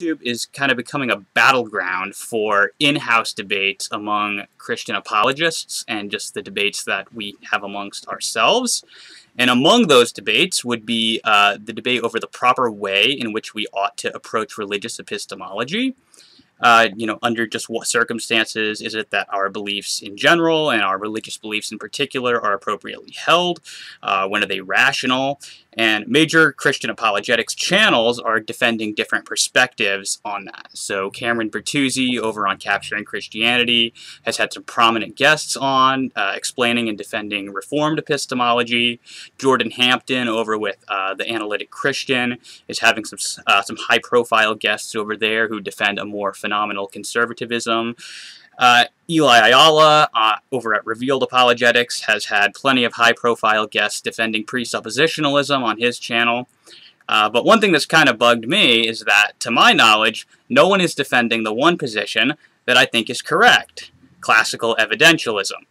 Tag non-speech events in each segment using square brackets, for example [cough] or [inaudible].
YouTube is kind of becoming a battleground for in-house debates among Christian apologists and just the debates that we have amongst ourselves. And among those debates would be uh, the debate over the proper way in which we ought to approach religious epistemology uh, you know, under just what circumstances is it that our beliefs in general and our religious beliefs in particular are appropriately held? Uh, when are they rational? And major Christian apologetics channels are defending different perspectives on that. So Cameron Bertuzzi over on Capturing Christianity has had some prominent guests on uh, explaining and defending Reformed epistemology. Jordan Hampton over with uh, the Analytic Christian is having some uh, some high profile guests over there who defend a more phenomenal conservatism. Uh, Eli Ayala uh, over at Revealed Apologetics has had plenty of high profile guests defending presuppositionalism on his channel. Uh, but one thing that's kind of bugged me is that, to my knowledge, no one is defending the one position that I think is correct classical evidentialism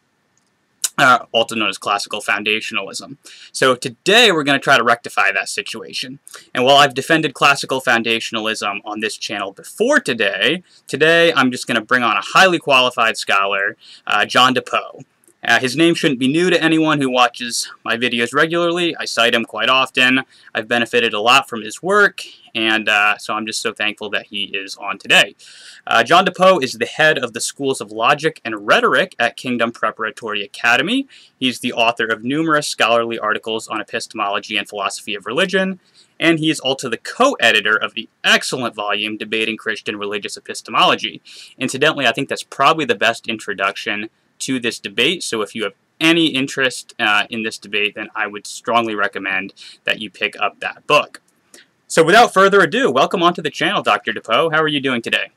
uh, also known as classical foundationalism. So today we're going to try to rectify that situation. And while I've defended classical foundationalism on this channel before today, today I'm just going to bring on a highly qualified scholar, uh, John DePoe. Uh, his name shouldn't be new to anyone who watches my videos regularly. I cite him quite often. I've benefited a lot from his work, and uh, so I'm just so thankful that he is on today. Uh, John DePoe is the head of the Schools of Logic and Rhetoric at Kingdom Preparatory Academy. He's the author of numerous scholarly articles on epistemology and philosophy of religion, and he is also the co-editor of the excellent volume Debating Christian Religious Epistemology. Incidentally, I think that's probably the best introduction to this debate. So if you have any interest uh, in this debate, then I would strongly recommend that you pick up that book. So without further ado, welcome onto the channel, Dr. DePoe. How are you doing today?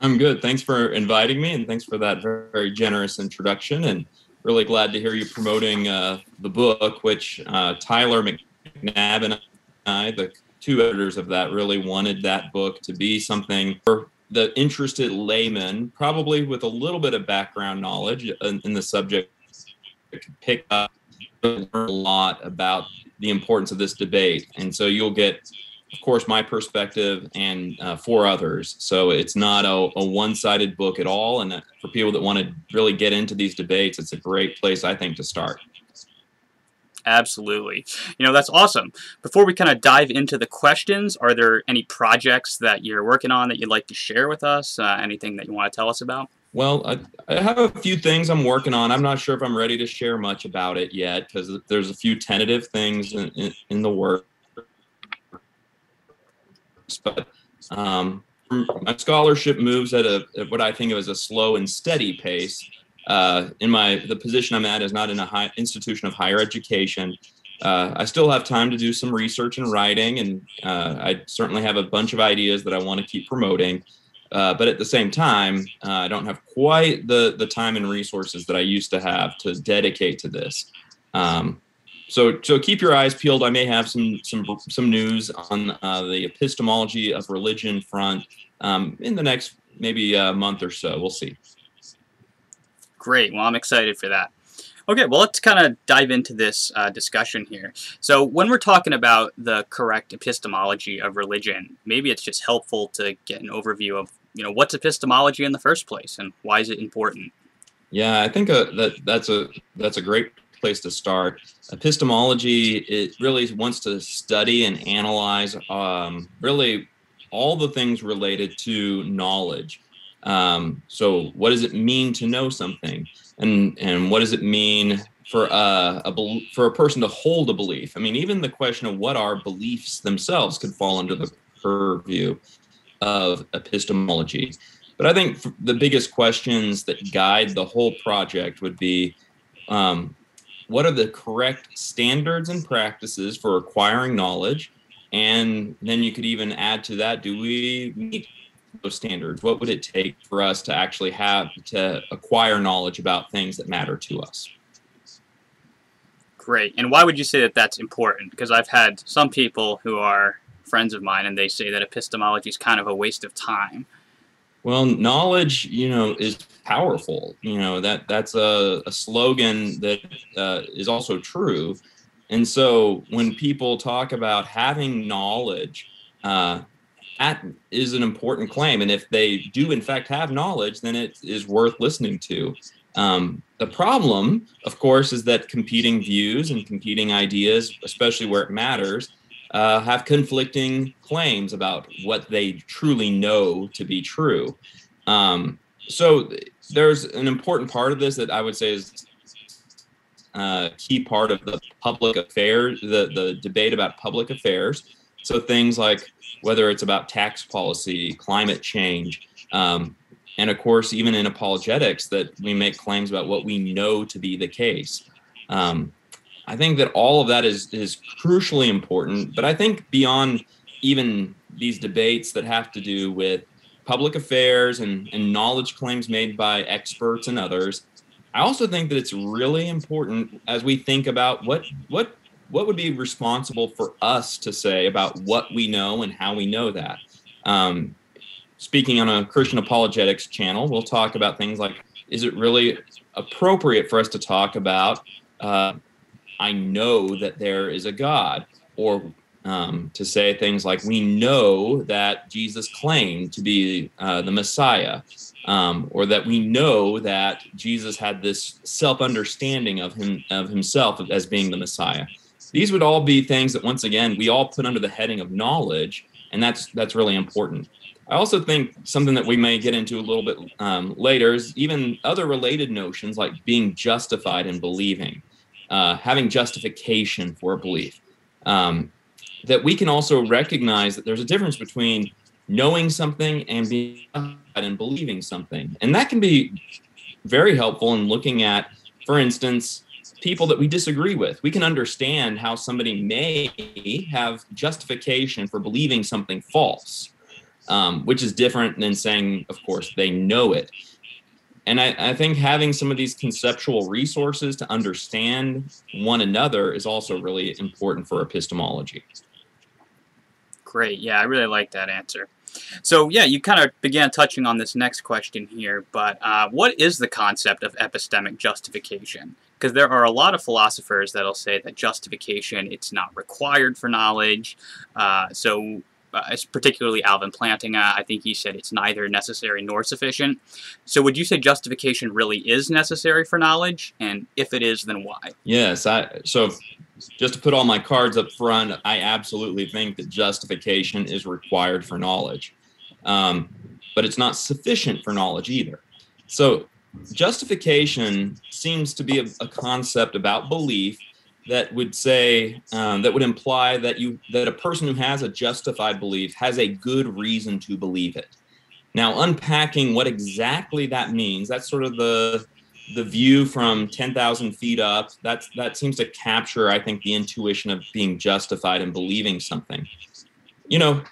I'm good. Thanks for inviting me, and thanks for that very generous introduction. And really glad to hear you promoting uh, the book, which uh, Tyler McNabb and I, the two editors of that, really wanted that book to be something for the interested layman, probably with a little bit of background knowledge in, in the subject, could pick up a lot about the importance of this debate. And so you'll get, of course, my perspective and uh, four others. So it's not a, a one-sided book at all. And for people that want to really get into these debates, it's a great place, I think, to start. Absolutely. You know, that's awesome. Before we kind of dive into the questions, are there any projects that you're working on that you'd like to share with us? Uh, anything that you want to tell us about? Well, I, I, have a few things I'm working on. I'm not sure if I'm ready to share much about it yet because there's a few tentative things in, in, in the work. But um, my scholarship moves at a at what I think of as a slow and steady pace uh, in my the position I'm at is not in a high institution of higher education. Uh, I still have time to do some research and writing, and uh, I certainly have a bunch of ideas that I want to keep promoting. Uh, but at the same time, uh, I don't have quite the the time and resources that I used to have to dedicate to this. Um, so, so keep your eyes peeled. I may have some some some news on uh, the epistemology of religion front um, in the next maybe a month or so. We'll see. Great. Well, I'm excited for that. Okay, well, let's kind of dive into this uh, discussion here. So when we're talking about the correct epistemology of religion, maybe it's just helpful to get an overview of, you know, what's epistemology in the first place and why is it important? Yeah, I think uh, that that's a that's a great place to start. Epistemology it really wants to study and analyze um, really all the things related to knowledge. Um, so what does it mean to know something? And, and what does it mean for a, a, for a person to hold a belief? I mean, even the question of what are beliefs themselves could fall under the purview of epistemology. But I think the biggest questions that guide the whole project would be um, what are the correct standards and practices for acquiring knowledge? And then you could even add to that do we meet standards? What would it take for us to actually have to acquire knowledge about things that matter to us? Great. And why would you say that that's important? Because I've had some people who are friends of mine and they say that epistemology is kind of a waste of time. Well, knowledge, you know, is powerful. You know that that's a, a slogan that uh, is also true. And so when people talk about having knowledge, uh, that is an important claim. And if they do, in fact, have knowledge, then it is worth listening to. Um, the problem, of course, is that competing views and competing ideas, especially where it matters, uh, have conflicting claims about what they truly know to be true. Um, so there's an important part of this that I would say is a uh, key part of the public affairs, the, the debate about public affairs. So things like whether it's about tax policy, climate change, um, and of course, even in apologetics, that we make claims about what we know to be the case. Um, I think that all of that is is crucially important. But I think beyond even these debates that have to do with public affairs and, and knowledge claims made by experts and others, I also think that it's really important as we think about what what what would be responsible for us to say about what we know and how we know that. Um, speaking on a Christian apologetics channel, we'll talk about things like is it really appropriate for us to talk about uh, I know that there is a God, or um, to say things like we know that Jesus claimed to be uh, the Messiah, um, or that we know that Jesus had this self-understanding of him of himself as being the Messiah. These would all be things that once again we all put under the heading of knowledge, and that's that's really important. I also think something that we may get into a little bit um, later is even other related notions like being justified in believing, uh, having justification for a belief. Um, that we can also recognize that there's a difference between knowing something and being and believing something, and that can be very helpful in looking at, for instance, people that we disagree with. We can understand how somebody may have justification for believing something false um, which is different than saying, of course, they know it. And I, I, think having some of these conceptual resources to understand one another is also really important for epistemology. Great. Yeah, I really like that answer. So, yeah, you kind of began touching on this next question here, but uh, what is the concept of epistemic justification? Because there are a lot of philosophers that'll say that justification it's not required for knowledge. Uh, so, uh, particularly Alvin Plantinga, I think he said it's neither necessary nor sufficient. So would you say justification really is necessary for knowledge? And if it is, then why? Yes. I, so just to put all my cards up front, I absolutely think that justification is required for knowledge. Um, but it's not sufficient for knowledge either. So justification seems to be a, a concept about belief that would say um, that would imply that you that a person who has a justified belief has a good reason to believe it. Now, unpacking what exactly that means, that's sort of the the view from 10,000 feet up. That's that seems to capture, I think, the intuition of being justified and believing something. You know,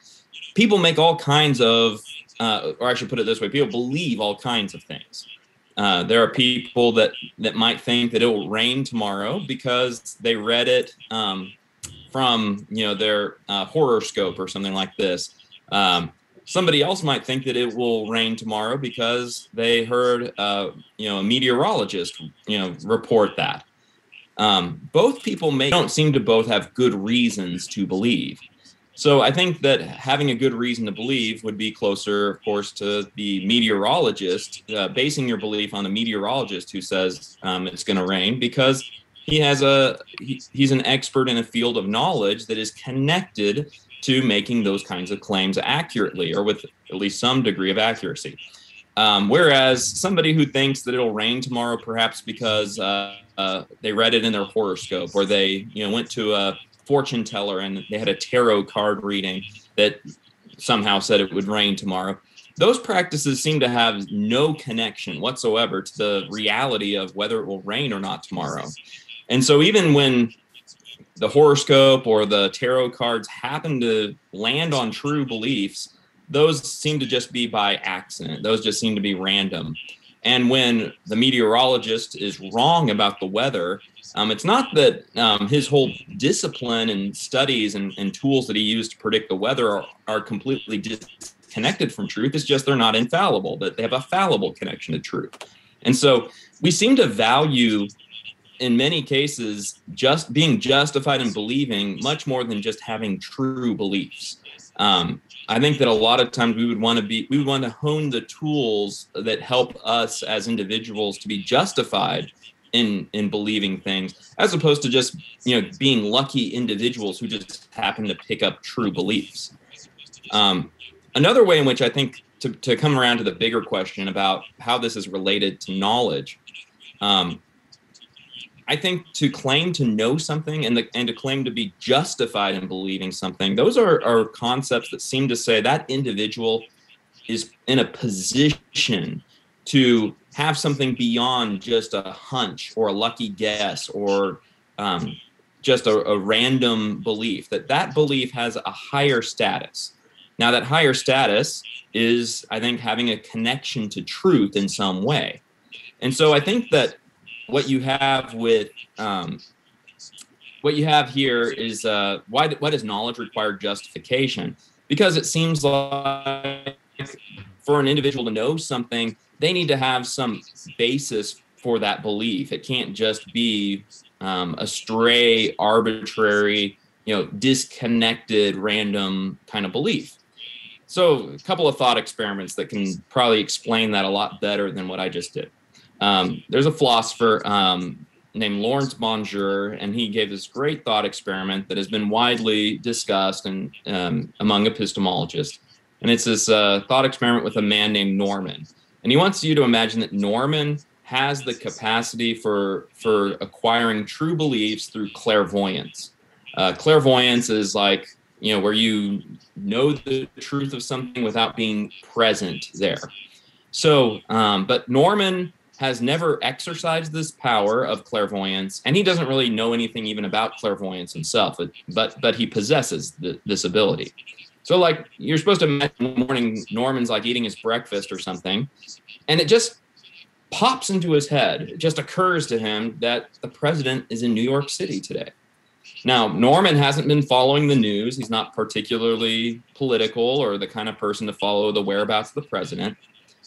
people make all kinds of, uh, or I should put it this way: people believe all kinds of things. Uh, there are people that that might think that it will rain tomorrow because they read it um, from you know their uh, horoscope or something like this. Um, somebody else might think that it will rain tomorrow because they heard uh, you know a meteorologist you know report that. Um, both people may don't seem to both have good reasons to believe. So I think that having a good reason to believe would be closer, of course, to the meteorologist, uh, basing your belief on a meteorologist who says um, it's going to rain because he has a he, he's an expert in a field of knowledge that is connected to making those kinds of claims accurately or with at least some degree of accuracy. Um, whereas somebody who thinks that it'll rain tomorrow, perhaps because uh, uh, they read it in their horoscope or they you know went to a fortune teller and they had a tarot card reading that somehow said it would rain tomorrow. Those practices seem to have no connection whatsoever to the reality of whether it will rain or not tomorrow. And so, even when the horoscope or the tarot cards happen to land on true beliefs, those seem to just be by accident. Those just seem to be random. And when the meteorologist is wrong about the weather, um, it's not that um, his whole discipline and studies and, and, tools that he used to predict the weather are, are completely disconnected from truth. It's just they're not infallible, that they have a fallible connection to truth. And so we seem to value, in many cases, just being justified in believing much more than just having true beliefs. Um, I think that a lot of times we would want to be, we would want to hone the tools that help us as individuals to be justified in in believing things, as opposed to just you know being lucky individuals who just happen to pick up true beliefs. Um, another way in which I think to, to come around to the bigger question about how this is related to knowledge, um, I think to claim to know something and, the, and to claim to be justified in believing something, those are, are concepts that seem to say that individual is in a position to have something beyond just a hunch or a lucky guess or um, just a, a random belief, that that belief has a higher status. Now, that higher status is, I think, having a connection to truth in some way. And so I think that what you have with um, what you have here is uh, why why does knowledge require justification? Because it seems like for an individual to know something, they need to have some basis for that belief. It can't just be um, a stray, arbitrary, you know, disconnected, random kind of belief. So, a couple of thought experiments that can probably explain that a lot better than what I just did. Um, there's a philosopher um, named Laurence BonJour, and he gave this great thought experiment that has been widely discussed and um, among epistemologists. And it's this uh, thought experiment with a man named Norman, and he wants you to imagine that Norman has the capacity for for acquiring true beliefs through clairvoyance. Uh, clairvoyance is like you know where you know the truth of something without being present there. So, um, but Norman has never exercised this power of clairvoyance, and he doesn't really know anything even about clairvoyance himself, but but, he possesses the, this ability. So, like, you're supposed to morning Norman's like eating his breakfast or something, and it just pops into his head. It just occurs to him that the president is in New York City today. Now, Norman hasn't been following the news. He's not particularly political or the kind of person to follow the whereabouts of the president.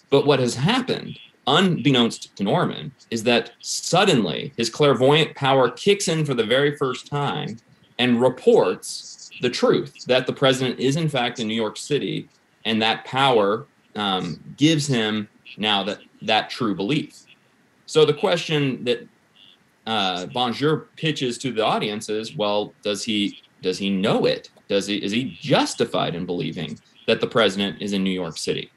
But what has happened unbeknownst to Norman, is that suddenly his clairvoyant power kicks in for the very first time and reports the truth that the president is, in fact, in New York City. And that power um, gives him now that, that true belief. So the question that uh, BonJour pitches to the audience is, well, does he does he know it? Does he is he justified in believing that the president is in New York City?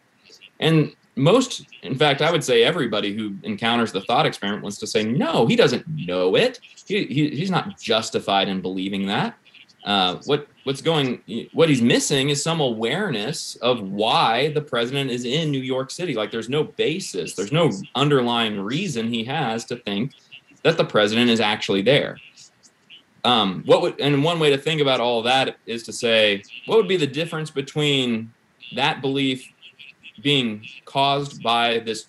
And most, in fact, I would say everybody who encounters the thought experiment wants to say, no, he doesn't know it. He, he he's not justified in believing that. Uh, what what's going what he's missing is some awareness of why the president is in New York City. Like there's no basis, there's no underlying reason he has to think that the president is actually there. Um, what would and one way to think about all that is to say what would be the difference between that belief being caused by this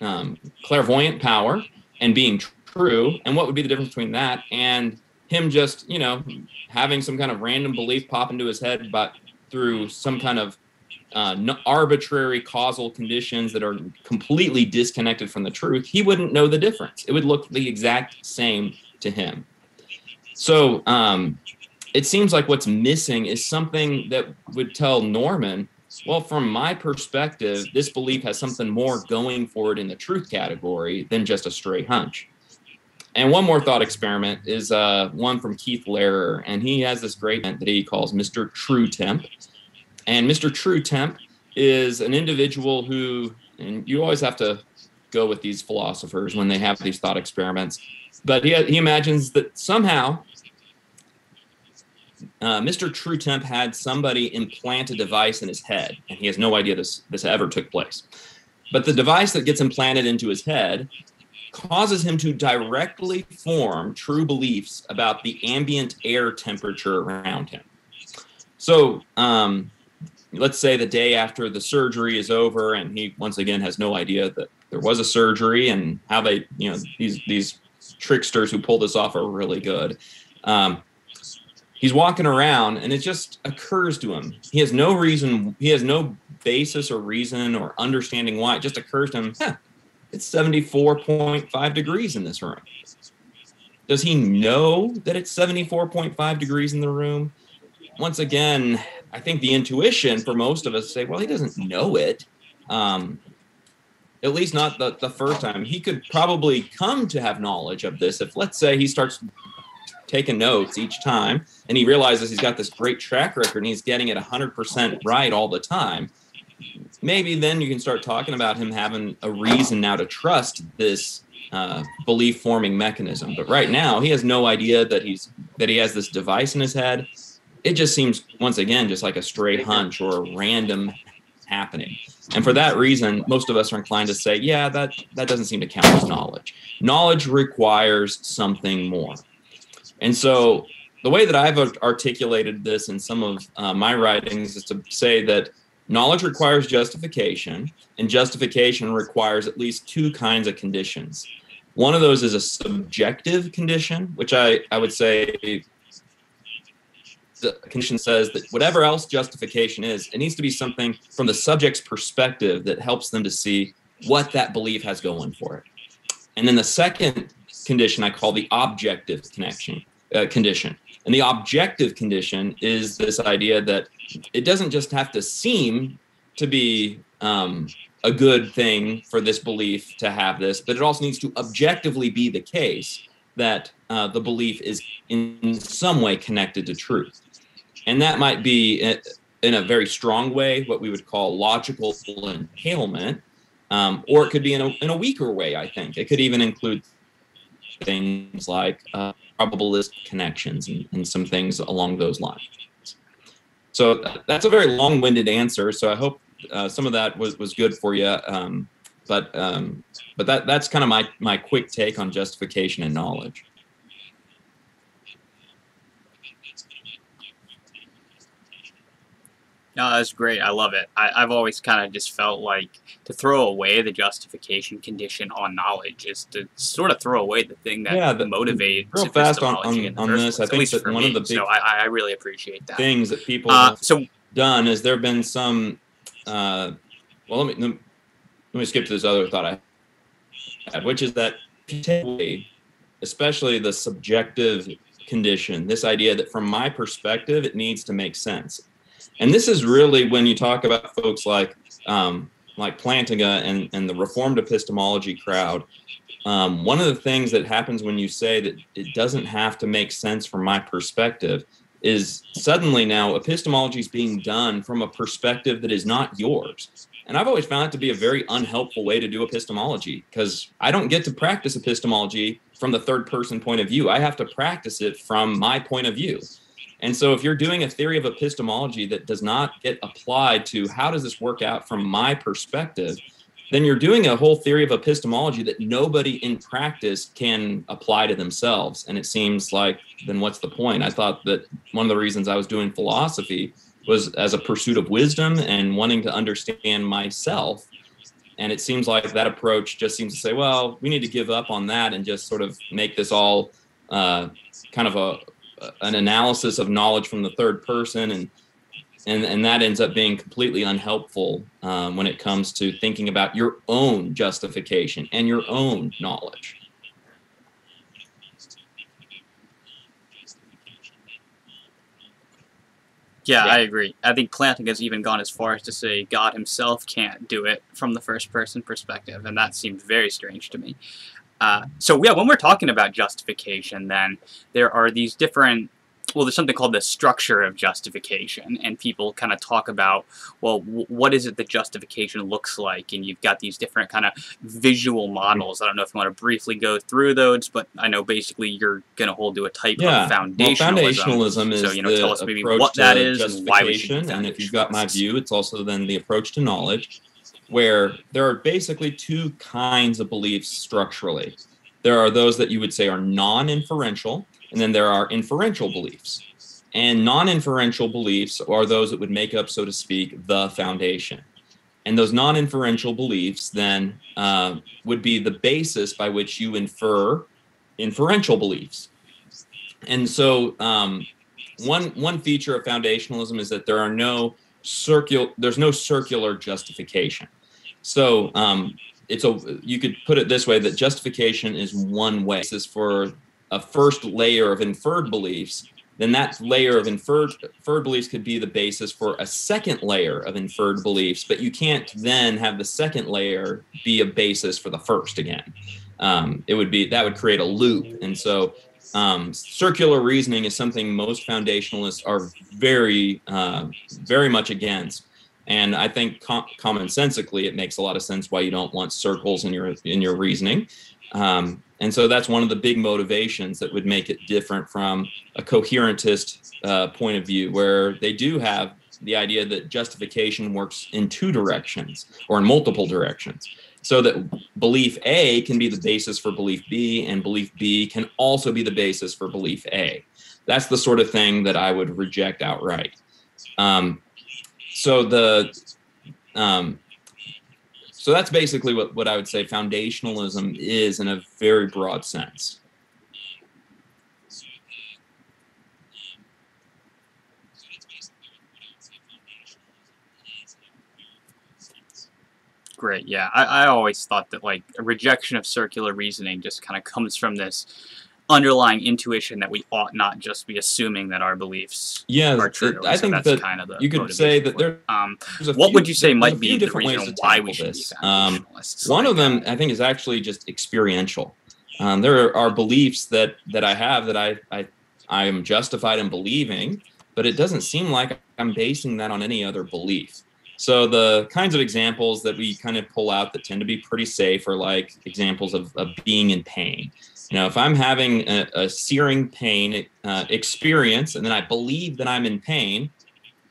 um, clairvoyant power and being true, and what would be the difference between that and him just, you know, having some kind of random belief pop into his head, but through some kind of uh, arbitrary causal conditions that are completely disconnected from the truth, he wouldn't know the difference. It would look the exact same to him. So um, it seems like what's missing is something that would tell Norman well, from my perspective, this belief has something more going for it in the truth category than just a stray hunch. And one more thought experiment is uh, one from Keith Lehrer, and he has this great event that he calls Mr. True Temp. And Mr. True Temp is an individual who, and you always have to go with these philosophers when they have these thought experiments, but he, he imagines that somehow uh, Mr. True Temp had somebody implant a device in his head, and he has no idea this this ever took place. But the device that gets implanted into his head causes him to directly form true beliefs about the ambient air temperature around him. So, um, let's say the day after the surgery is over, and he once again has no idea that there was a surgery and how they, you know, these these tricksters who pull this off are really good. Um, he's walking around and it just occurs to him. He has no reason, he has no basis or reason or understanding why. It just occurs to him, huh, it's 74.5 degrees in this room. Does he know that it's 74.5 degrees in the room? once again, I think the intuition for most of us say, well, he doesn't know it. Um, at least not the, the first time. He could probably come to have knowledge of this if, let's say, he starts taking notes each time and he realizes he's got this great track record and he's getting it 100% right all the time. Maybe then you can start talking about him having a reason now to trust this uh, belief forming mechanism. But right now, he has no idea that he's that he has this device in his head. It just seems once again just like a stray hunch or a random happening. And for that reason, most of us are inclined to say, yeah, that that doesn't seem to count as knowledge. Knowledge requires something more. And so the way that I've articulated this in some of uh, my writings is to say that knowledge requires justification, and justification requires at least two kinds of conditions. One of those is a subjective condition, which I, I would say the condition says that whatever else justification is, it needs to be something from the subject's perspective that helps them to see what that belief has going for it. And then the second condition I call the objective connection uh, condition. And the objective condition is this idea that it doesn't just have to seem to be um, a good thing for this belief to have this, but it also needs to objectively be the case that uh, the belief is in some way connected to truth. And that might be in a very strong way, what we would call logical entailment, um, or it could be in a, in a weaker way, I think. It could even include things like uh, probabilistic connections and, and some things along those lines. So that's a very long-winded answer. So I hope uh, some of that was, was good for you. Um, but um, but that that's kind of my my quick take on justification and knowledge. No, that's great. I love it. I, have always kind of just felt like to throw away the justification condition on knowledge is to sort of throw away the thing that yeah, the, motivates real fast on, on, on this. I think that one me. of the big so I, I really appreciate that things that people uh, have so, done is there have been some. Uh, well, let me let me skip to this other thought I had, which is that if you take away, especially the subjective condition, this idea that from my perspective it needs to make sense and this is really when you talk about folks like um, like Plantinga and, and the Reformed epistemology crowd. Um, one of the things that happens when you say that it doesn't have to make sense from my perspective is suddenly now epistemology is being done from a perspective that is not yours. And I've always found it to be a very unhelpful way to do epistemology because I don't get to practice epistemology from the third person point of view. I have to practice it from my point of view. And so if you're doing a theory of epistemology that does not get applied to how does this work out from my perspective, then you're doing a whole theory of epistemology that nobody in practice can apply to themselves. And it seems like, then what's the point? I thought that one of the reasons I was doing philosophy was as a pursuit of wisdom and wanting to understand myself. And it seems like that approach just seems to say, well, we need to give up on that and just sort of make this all uh, kind of a, an analysis of knowledge from the third person and and and that ends up being completely unhelpful um, when it comes to thinking about your own justification and your own knowledge Yeah, yeah, I agree. I think Plantinga has even gone as far as to say God himself can't do it from the first person perspective, and that seems very strange to me. Uh, so yeah, when we're talking about justification, then there are these different well, there's something called the structure of justification, and people kind of talk about, well, what is it that justification looks like? And you've got these different kind of visual models. I don't know if you want to briefly go through those, but I know basically you're going to hold to a type yeah. of foundationalism. Well, foundationalism is so, you know, tell us maybe what that is and why we should And if you've got my view, it's also then the approach to knowledge where there are basically two kinds of beliefs structurally. There are those that you would say are non inferential, and then there are inferential beliefs. And non inferential beliefs are those that would make up, so to speak, the foundation. And those non inferential beliefs then uh, would be the basis by which you infer inferential beliefs. And so, um, one, one feature of foundationalism is that there are no circular there's no circular justification. So um, it's a you could put it this way that justification is one way. This is for a first layer of inferred beliefs then that layer of inferred, inferred beliefs could be the basis for a second layer of inferred beliefs, but you can't then have the second layer be a basis for the first again. Um, it would be that would create a loop, and so um, circular reasoning is something most foundationalists are very, uh, very much against. And I think com- commonsensically, it makes a lot of sense why you don't want circles in your in your reasoning. Um, and so that's one of the big motivations that would make it different from a coherentist uh, point of view, where they do have the idea that justification works in two directions or in multiple directions. So that belief A can be the basis for belief B, and belief B can also be the basis for belief A. That's the sort of thing that I would reject outright. Um, so the um, so that's basically what, what I would say foundationalism is in a very broad sense. Great. Yeah. I, I always thought that like a rejection of circular reasoning just kind of comes from this underlying intuition that we ought not just be assuming that our beliefs yeah, are true. I so think that's that kind of the you could say that there. Um, what few- would you say might be the different reason ways to why we should this. be Um, one of them i think is actually just experiential um, there are beliefs that that i have that i i i am justified in believing but it doesn't seem like i'm basing that on any other belief so the kinds of examples that we kind of pull out that tend to be pretty safe are like examples of, of being in pain. You know if i'm having a, a searing pain uh, experience and then i believe that i'm in pain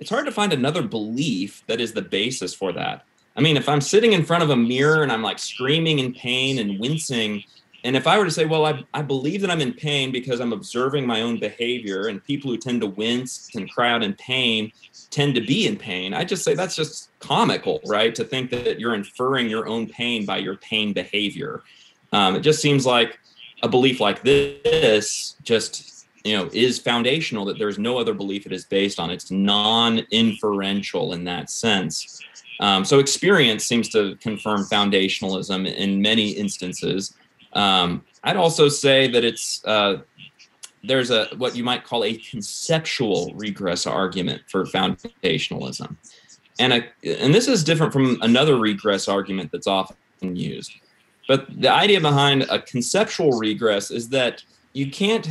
it's hard to find another belief that is the basis for that. I mean, if I'm sitting in front of a mirror and I'm like screaming in pain and wincing, and if I were to say, well, I, I believe that I'm in pain because I'm observing my own behavior, and people who tend to wince and cry out in pain tend to be in pain, I just say that's just comical, right? To think that you're inferring your own pain by your pain behavior. Um, it just seems like a belief like this just you know is foundational that there's no other belief it is based on it's non-inferential in that sense um, so experience seems to confirm foundationalism in many instances. Um, I'd also say that it's uh, there's a what you might call a conceptual regress argument for foundationalism, and a, and this is different from another regress argument that's often used. But the idea behind a conceptual regress is that you can't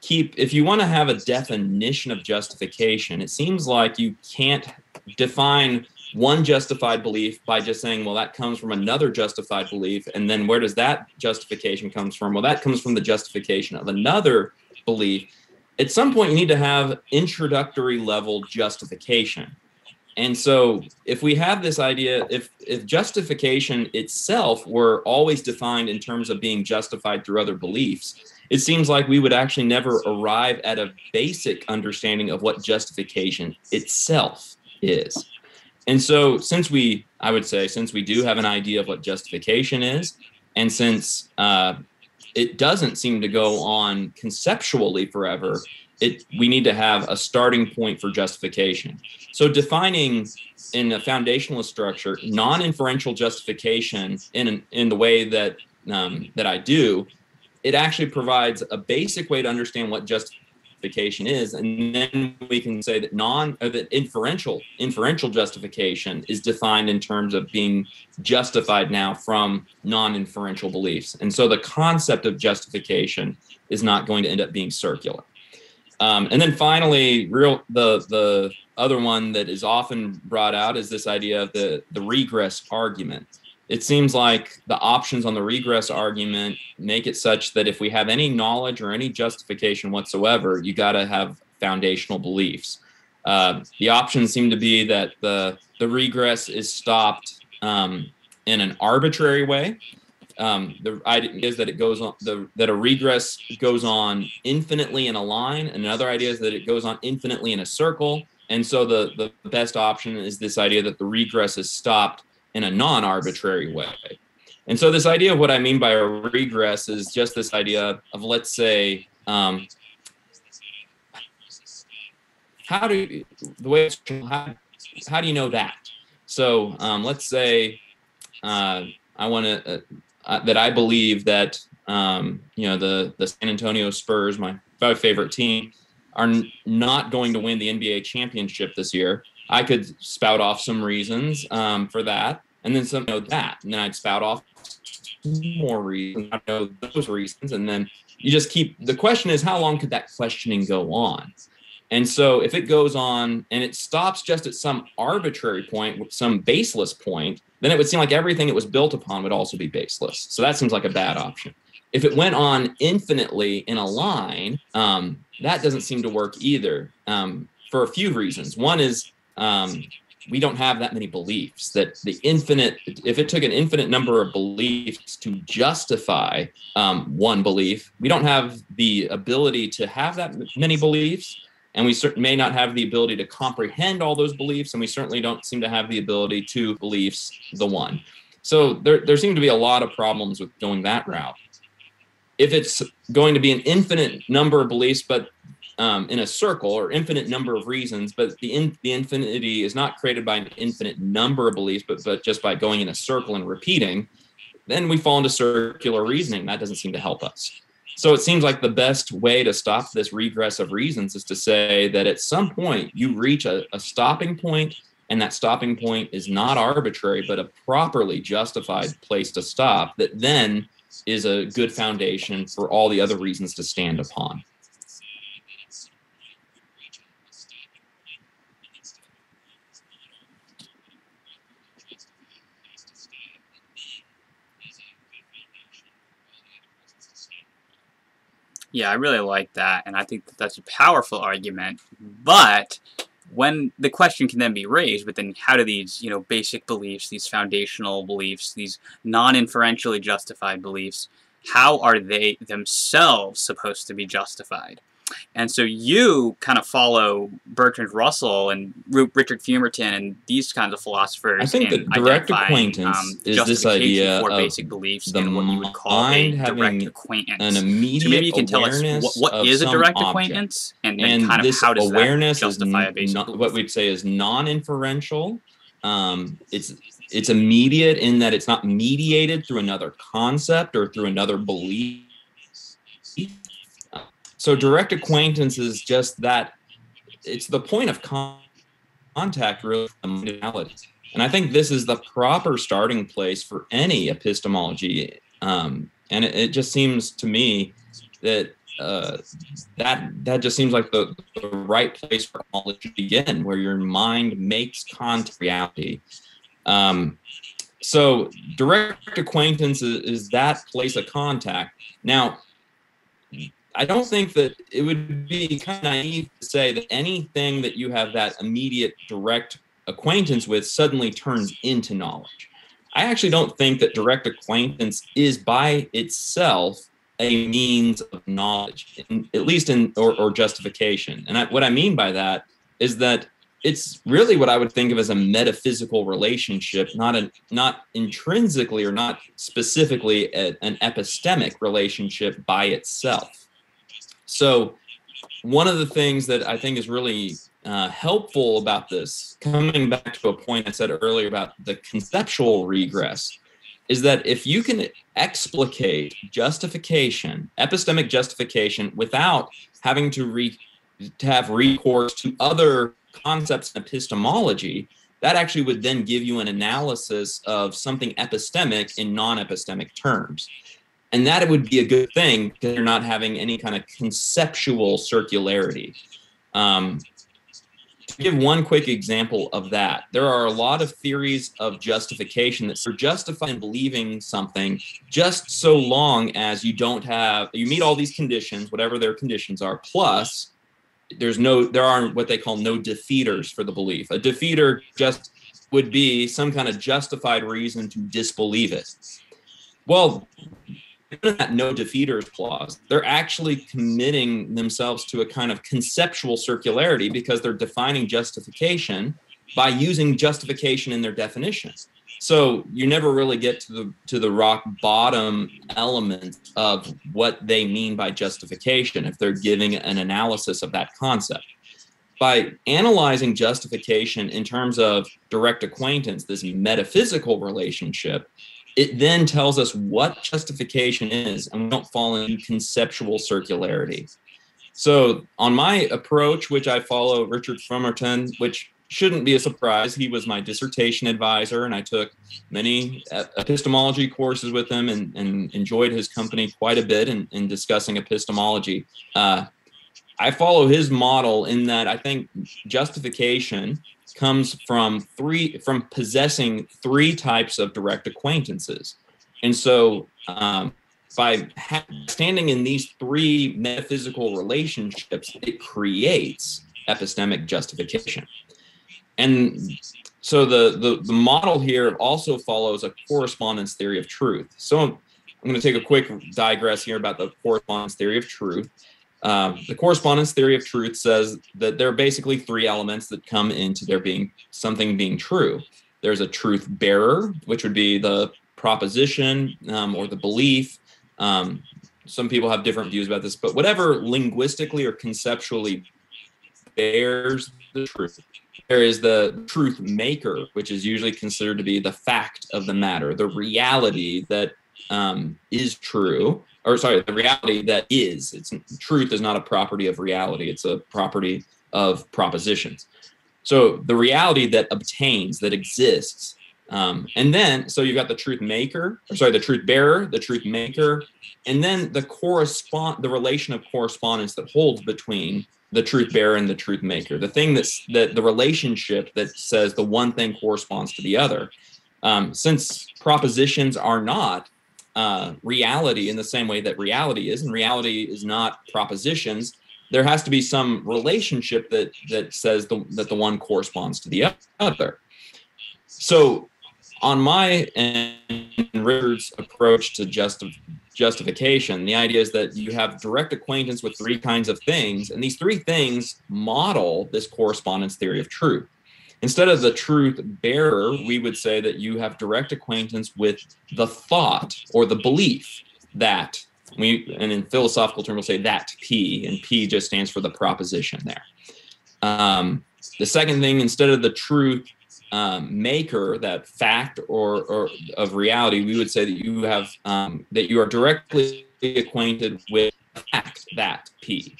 keep if you want to have a definition of justification. It seems like you can't define one justified belief by just saying, well, that comes from another justified belief. And then where does that justification comes from? Well, that comes from the justification of another belief. At some point, you need to have introductory level justification. And so if we have this idea, if if justification itself were always defined in terms of being justified through other beliefs, it seems like we would actually never arrive at a basic understanding of what justification itself is. And so, since we, I would say, since we do have an idea of what justification is, and since uh, it doesn't seem to go on conceptually forever, it we need to have a starting point for justification. So, defining in a foundationalist structure non-inferential justification in in the way that um, that I do, it actually provides a basic way to understand what justification justification is and then we can say that non or that inferential inferential justification is defined in terms of being justified now from non-inferential beliefs. And so the concept of justification is not going to end up being circular. Um, and then finally real the the other one that is often brought out is this idea of the the regress argument it seems like the options on the regress argument make it such that if we have any knowledge or any justification whatsoever, you got to have foundational beliefs. Uh, the options seem to be that the the regress is stopped um, in an arbitrary way. Um, the idea is that it goes on the that a regress goes on infinitely in a line. Another idea is that it goes on infinitely in a circle. And so the the best option is this idea that the regress is stopped in a non-arbitrary way. And so this idea of what I mean by a regress is just this idea of let's say um, how do the way how, how do you know that? So um, let's say uh, I want to uh, uh, that I believe that um, you know the the San Antonio Spurs, my favorite team, are n- not going to win the NBA championship this year, I could spout off some reasons um, for that, and then some know that, and then I'd spout off more reasons. I know those reasons, and then you just keep. The question is, how long could that questioning go on? And so, if it goes on and it stops just at some arbitrary point, some baseless point, then it would seem like everything it was built upon would also be baseless. So that seems like a bad option. If it went on infinitely in a line, um, that doesn't seem to work either um, for a few reasons. One is um, we don't have that many beliefs that the infinite if it took an infinite number of beliefs to justify um, one belief we don't have the ability to have that many beliefs. And we cert- may not have the ability to comprehend all those beliefs and we certainly don't seem to have the ability to beliefs the one. So there, there seem to be a lot of problems with going that route. If it's going to be an infinite number of beliefs but um, in a circle or infinite number of reasons, but the in, the infinity is not created by an infinite number of beliefs, but but just by going in a circle and repeating, then we fall into circular reasoning. That doesn't seem to help us. So it seems like the best way to stop this regress of reasons is to say that at some point you reach a, a stopping point, and that stopping point is not arbitrary, but a properly justified place to stop. That then is a good foundation for all the other reasons to stand upon. Yeah, I really like that, and I think that that's a powerful argument. But when the question can then be raised, but then how do these, you know, basic beliefs, these foundational beliefs, these non-inferentially justified beliefs, how are they themselves supposed to be justified? And so you kind of follow Bertrand Russell and Richard Fumerton and these kinds of philosophers. I think that direct acquaintance um, is this idea for basic beliefs the and what you would call a direct acquaintance. An immediate so maybe you can tell us what, what is a direct object. acquaintance and, and, and kind of how does awareness that justify a basic what we'd say is non-inferential. Um, it's it's immediate in that it's not mediated through another concept or through another belief so direct acquaintance is just that it's the point of con- contact really and i think this is the proper starting place for any epistemology um, and it, it, just seems to me that uh, that that just seems like the, the right place for all to begin where your mind makes contact reality. Um, so direct acquaintance is, is that place of contact. Now I don't think that it would be kind of naive to say that anything that you have that immediate direct acquaintance with suddenly turns into knowledge. I actually don't think that direct acquaintance is by itself a means of knowledge, at least in or, or justification. And I, what I mean by that is that it's really what I would think of as a metaphysical relationship, not a not intrinsically or not specifically a, an epistemic relationship by itself. So, one of the things that I think is really uh, helpful about this, coming back to a point I said earlier about the conceptual regress, is that if you can explicate justification, epistemic justification, without having to, re- to have recourse to other concepts in epistemology, that actually would then give you an analysis of something epistemic in non epistemic terms and that it would be a good thing because you're not having any kind of conceptual circularity. Um, to give one quick example of that, there are a lot of theories of justification that are justified in believing something just so long as you don't have you meet all these conditions, whatever their conditions are, plus there's no there aren't what they call no defeaters for the belief. A defeater just would be some kind of justified reason to disbelieve it. Well, that no defeaters clause, they're actually committing themselves to a kind of conceptual circularity because they're defining justification by using justification in their definitions. So you never really get to the to the rock bottom element of what they mean by justification if they're giving an analysis of that concept. By analyzing justification in terms of direct acquaintance, this metaphysical relationship, it then tells us what justification is, and we don't fall into conceptual circularity. So on my approach, which I follow Richard Fumerton, which shouldn't be a surprise. He was my dissertation advisor, and I took many epistemology courses with him and, and enjoyed his company quite a bit in, in discussing epistemology. Uh, I follow his model in that I think justification comes from three from possessing three types of direct acquaintances, and so um, by ha- standing in these three metaphysical relationships, it creates epistemic justification. And so the, the, the model here also follows a correspondence theory of truth. So I'm going to take a quick digress here about the correspondence theory of truth. Um, the correspondence theory of truth says that there are basically three elements that come into there being something being true. There's a truth bearer, which would be the proposition um, or the belief. Um, some people have different views about this, but whatever linguistically or conceptually bears the truth there is the truth maker, which is usually considered to be the fact of the matter, the reality that um, is true, or sorry, the reality that is. It's truth is not a property of reality; it's a property of propositions. So the reality that obtains, that exists, um, and then so you've got the truth maker, or sorry, the truth bearer, the truth maker, and then the correspond, the relation of correspondence that holds between the truth bearer and the truth maker the thing that's that the relationship that says the one thing corresponds to the other um, since propositions are not uh, reality in the same way that reality is and reality is not propositions there has to be some relationship that that says the, that the one corresponds to the other so on my and richard's approach to just justification. The idea is that you have direct acquaintance with three kinds of things, and these three things model this correspondence theory of truth. Instead of the truth bearer, we would say that you have direct acquaintance with the thought or the belief that we, and in philosophical terms, we'll say that P, and P just stands for the proposition there. Um, the second thing, instead of the truth um, maker, that fact or, or of reality, we would say that you have um, that you are directly acquainted with fact that P.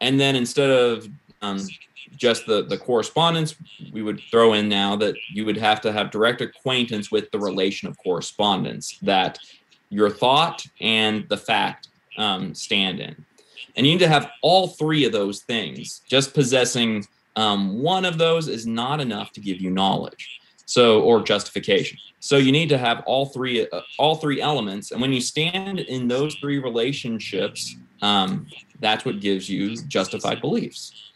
And then instead of um, just the the correspondence, we would throw in now that you would have to have direct acquaintance with the relation of correspondence that your thought and the fact um, stand in. And you need to have all three of those things. Just possessing um, one of those is not enough to give you knowledge so or justification so you need to have all three uh, all three elements and when you stand in those three relationships um, that's what gives you justified beliefs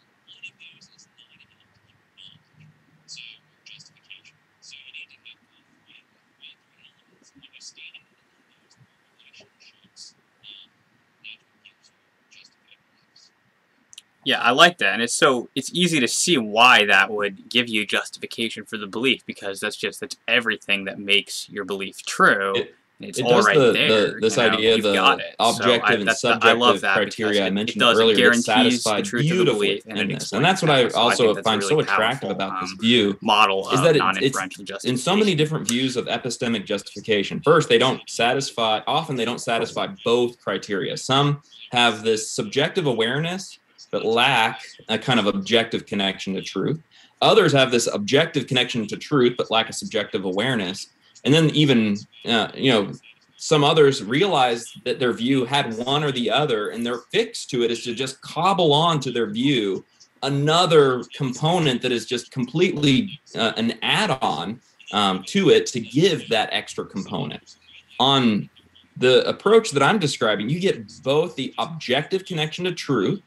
Yeah, I like that, and it's so it's easy to see why that would give you justification for the belief because that's just that's everything that makes your belief true. It, it's it all right the, there. The, this you know, idea, the objective so I, and subjective criteria I mentioned earlier, that satisfied the beautifully in this, and that's what I also so find really so attractive about um, this view model is that it, it's in so many different views of epistemic justification. First, they don't satisfy. Often, they don't satisfy both criteria. Some have this subjective awareness but lack a kind of objective connection to truth. Others have this objective connection to truth, but lack a subjective awareness. And then even, uh, you know, some others realize that their view had one or the other, and their fix to it is to just cobble on to their view another component that is just completely uh, an add-on um, to it to give that extra component. On the approach that I'm describing, you get both the objective connection to truth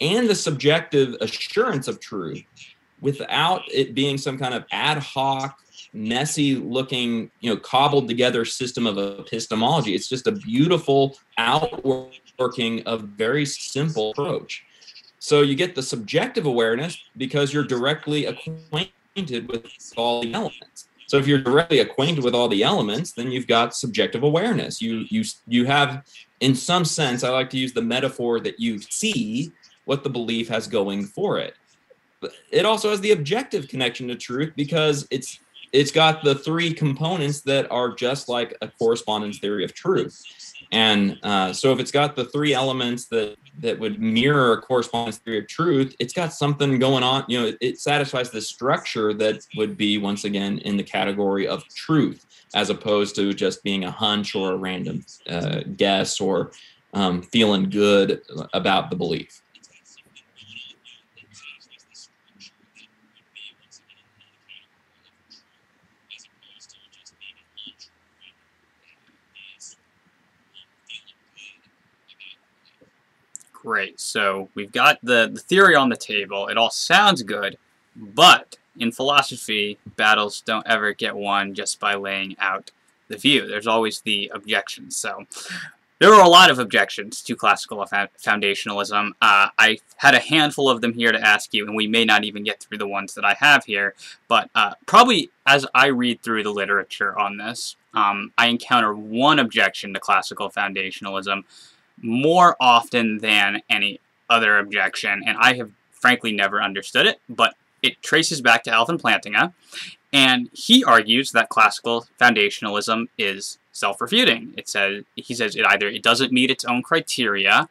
and the subjective assurance of truth without it being some kind of ad hoc messy looking you know cobbled together system of epistemology. It's just a beautiful outworking of very simple approach. So you get the subjective awareness because you're directly acquainted with all the elements. So if you're directly acquainted with all the elements then you've got subjective awareness. You you you have in some sense i like to use the metaphor that you see what the belief has going for it. But it also has the objective connection to truth because it's it's got the three components that are just like a correspondence theory of truth. And uh, so if it's got the three elements that that would mirror a correspondence theory of truth, it's got something going on. You know, it, it satisfies the structure that would be once again in the category of truth, as opposed to just being a hunch or a random uh, guess or um, feeling good about the belief. Great. So we've got the, the theory on the table. It all sounds good, but in philosophy, battles don't ever get won just by laying out the view. There's always the objections. So there are a lot of objections to classical foundationalism. Uh, I had a handful of them here to ask you, and we may not even get through the ones that I have here, but uh, probably as I read through the literature on this, um, I encounter one objection to classical foundationalism, more often than any other objection, and I have frankly never understood it, but it traces back to Alvin Plantinga, and he argues that classical foundationalism is self-refuting. It says he says it either it doesn't meet its own criteria,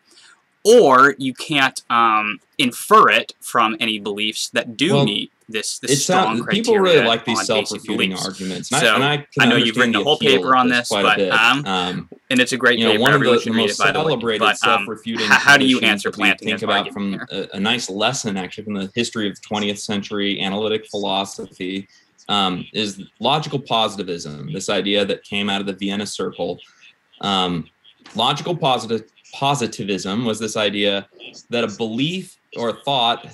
or you can't um, infer it from any beliefs that do well, meet this, this strong criteria. People really like these self-refuting arguments. And so I, I, I know you've written a whole paper on this, but um, um, and it's a great you know, paper. One Everyone of the, the most celebrated but, um, self-refuting. how, how do you answer Plantinga? Think about from a, a, nice lesson actually from the history of 20th century analytic philosophy. Um, is logical positivism, this idea that came out of the Vienna Circle. Um, logical positive positivism was this idea that a belief or a thought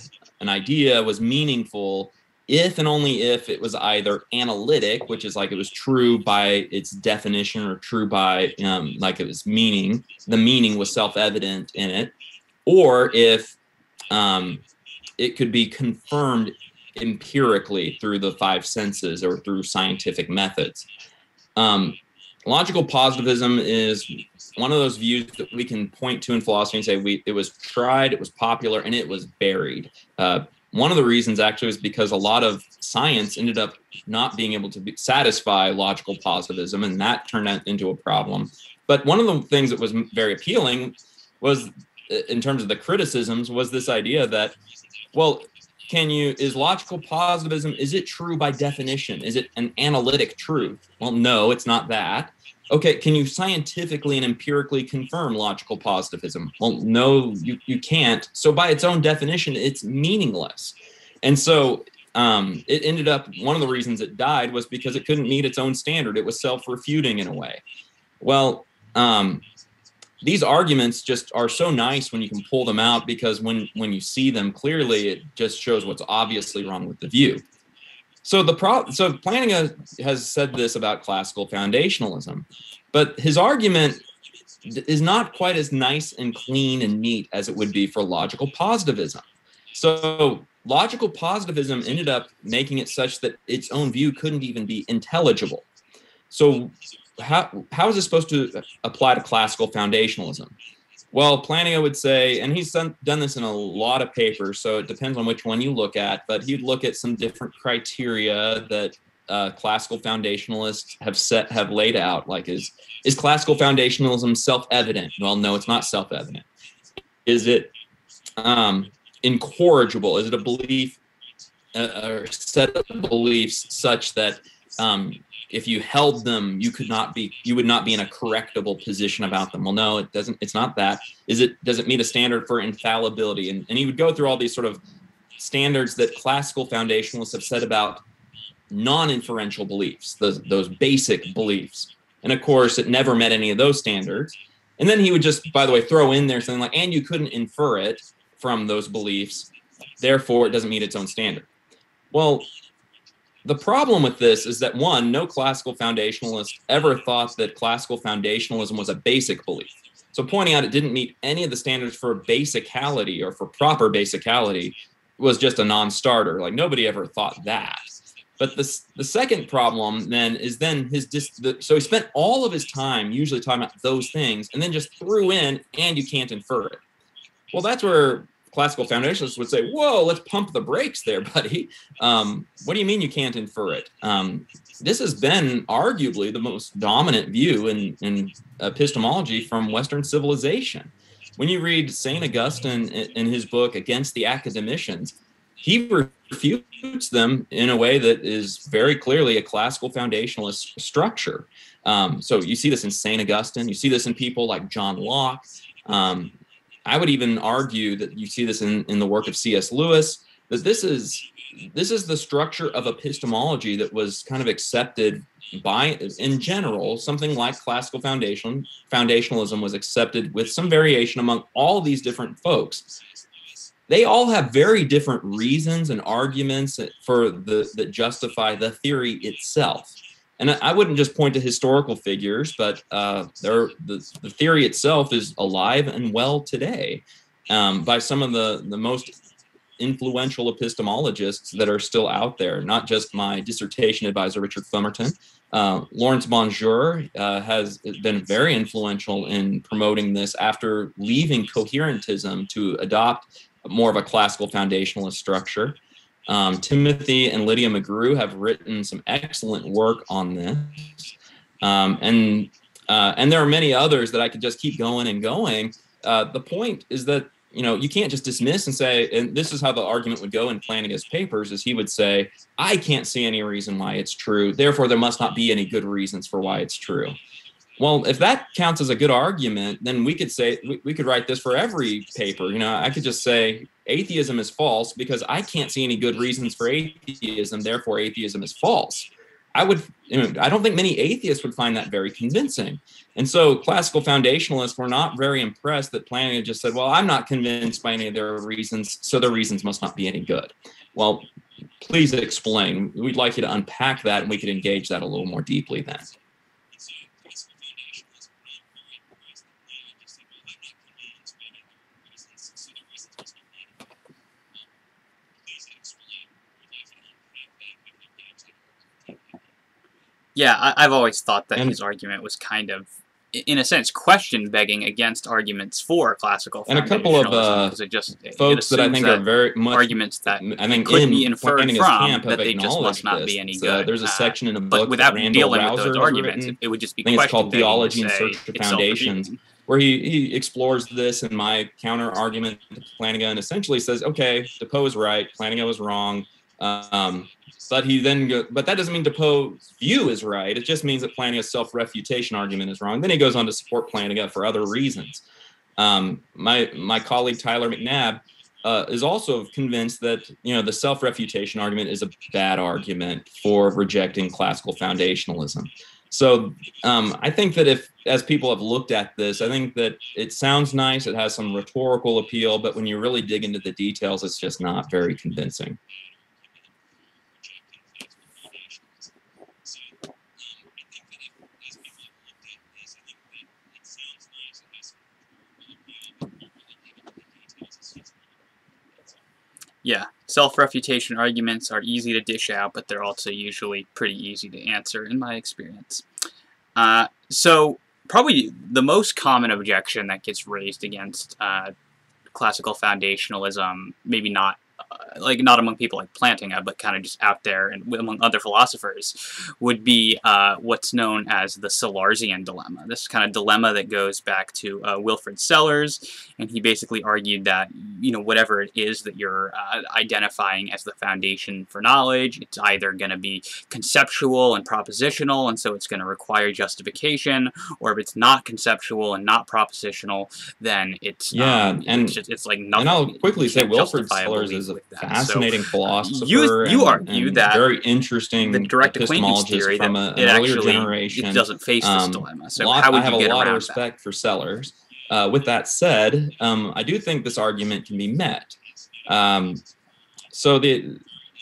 an idea was meaningful if and only if it was either analytic, which is like it was true by its definition or true by um, like it was meaning, the meaning was self evident in it, or if um, it could be confirmed empirically through the five senses or through scientific methods. Um, logical positivism is one of those views that we can point to in philosophy and say we it was tried, it was popular, and it was buried. Uh, one of the reasons actually was because a lot of science ended up not being able to be, satisfy logical positivism, and that turned into a problem. But one of the things that was very appealing was, in terms of the criticisms, was this idea that, well, can you is logical positivism is it true by definition is it an analytic truth well no it's not that okay can you scientifically and empirically confirm logical positivism? Well no you, you can't. So by its own definition it's meaningless. And so um, it ended up one of the reasons it died was because it couldn't meet its own standard. It was self-refuting in a way. Well um, these arguments just are so nice when you can pull them out because when when you see them clearly it just shows what's obviously wrong with the view so the pro so Plantinga has said this about classical foundationalism but his argument is not quite as nice and clean and neat as it would be for logical positivism so logical positivism ended up making it such that its own view couldn't even be intelligible so how how is this supposed to apply to classical foundationalism? Well, Plantinga would say, and he's done, done this in a lot of papers, so it depends on which one you look at, but he'd look at some different criteria that uh, classical foundationalists have set have laid out. Like, is is classical foundationalism self-evident? Well, no, it's not self-evident. Is it um, incorrigible? Is it a belief uh, or set of beliefs such that um, if you held them, you could not be, you would not be in a correctable position about them. Well, no, it doesn't. It's not that. Is it? Does it meet a standard for infallibility? And and he would go through all these sort of standards that classical foundationalists have said about non-inferential beliefs, those those basic beliefs. And of course, it never met any of those standards. And then he would just, by the way, throw in there something like, and you couldn't infer it from those beliefs, therefore it doesn't meet its own standard. Well, the problem with this is that one, no classical foundationalist ever thought that classical foundationalism was a basic belief. So pointing out it didn't meet any of the standards for basicality or for proper basicality was just a non-starter. Like nobody ever thought that. But the, the second problem then is then his dis, the, so he spent all of his time usually talking about those things and then just threw in and you can't infer it. Well, that's where classical foundationalists would say, "Whoa, let's pump the brakes there, [laughs] buddy." Um, what do you mean you can't infer it? Um, this has been arguably the most dominant view in, in epistemology from Western civilization. when you read St. Augustine in, his book Against the Academicians, he refutes them in a way that is very clearly a classical foundationalist structure. Um, so you see this in St. Augustine, you see this in people like John Locke. Um, I would even argue that you see this in, in the work of C.S. Lewis, that this is this is the structure of epistemology that was kind of accepted by in general something like classical foundation foundationalism was accepted with some variation among all these different folks they all have very different reasons and arguments for the that justify the theory itself and I wouldn't just point to historical figures, but uh, the, the theory itself is alive and well today um, by some of the, the most influential epistemologists that are still out there, not just my dissertation advisor, Richard Fumerton. Uh, Laurence BonJour uh, has been very influential in promoting this after leaving coherentism to adopt more of a classical foundationalist structure. Um, Timothy and Lydia McGrew have written some excellent work on this. Um, and uh, and there are many others that I could just keep going and going. Uh, the point is that you know you can't just dismiss and say and this is how the argument would go in Plantinga's papers is he would say I can't see any reason why it's true therefore there must not be any good reasons for why it's true well if that counts as a good argument then we could say we, we could write this for every paper you know I could just say atheism is false because I can't see any good reasons for atheism therefore atheism is false I would, I don't think many atheists would find that very convincing. And so classical foundationalists were not very impressed that Plantinga just said, well, I'm not convinced by any of their reasons, so their reasons must not be any good. Well, please explain. We'd like you to unpack that and we could engage that a little more deeply then. Yeah, I, have always thought that and, his argument was kind of, in a sense, question begging against arguments for classical. And a couple of uh, it just, folks it that I think that are very much arguments that I think could in be inferred from that they just must not this. be any uh, good. Uh, there's a section in the book but without dealing Rauser with those arguments, it, it would just be. I think it's called Theology in Search of Foundations where he, he explores this and my counter argument to Plantinga and essentially says, okay, DePoe is right, Plantinga was wrong. Um, but he then go, but that doesn't mean DePoe's view is right. It just means that Plantinga's self-refutation argument is wrong. Then he goes on to support Plantinga for other reasons. Um, my my colleague Tyler McNabb uh, is also convinced that you know the self-refutation argument is a bad argument for rejecting classical foundationalism. So um, I think that if, as people have looked at this, I think that it sounds nice. It has some rhetorical appeal, but when you really dig into the details, it's just not very convincing. Yeah, self-refutation arguments are easy to dish out, but they're also usually pretty easy to answer in my experience. Uh, so probably the most common objection that gets raised against uh, classical foundationalism, maybe not like not among people like Plantinga, but kind of just out there and among other philosophers, would be uh, what's known as the Sellarsian dilemma. This kind of dilemma that goes back to uh, Wilfrid Sellars, and he basically argued that you know whatever it is that you're uh, identifying as the foundation for knowledge, it's either going to be conceptual and propositional, and so it's going to require justification, or if it's not conceptual and not propositional, then it's yeah, um, and it's, just, it's like nothing. And I'll quickly say Wilfrid Sellars is a fascinating so, philosopher. You, you argue and that very interesting the direct acquaintance theory from that a, an earlier generation. It doesn't face this um, dilemma. So lot, how would I have you get a lot of respect that? for Sellars. Uh, with that said, um, I do think this argument can be met. Um, so the,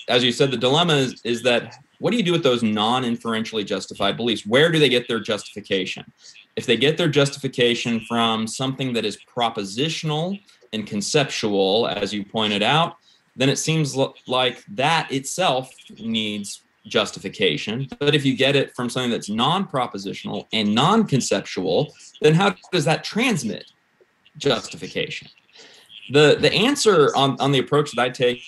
as you said, the dilemma is, is that what do you do with those non-inferentially justified beliefs? Where do they get their justification? If they get their justification from something that is propositional and conceptual, as you pointed out, then it seems like that itself needs justification. But if you get it from something that's non propositional and non conceptual, then how does that transmit justification? The, the answer on, on the approach that I take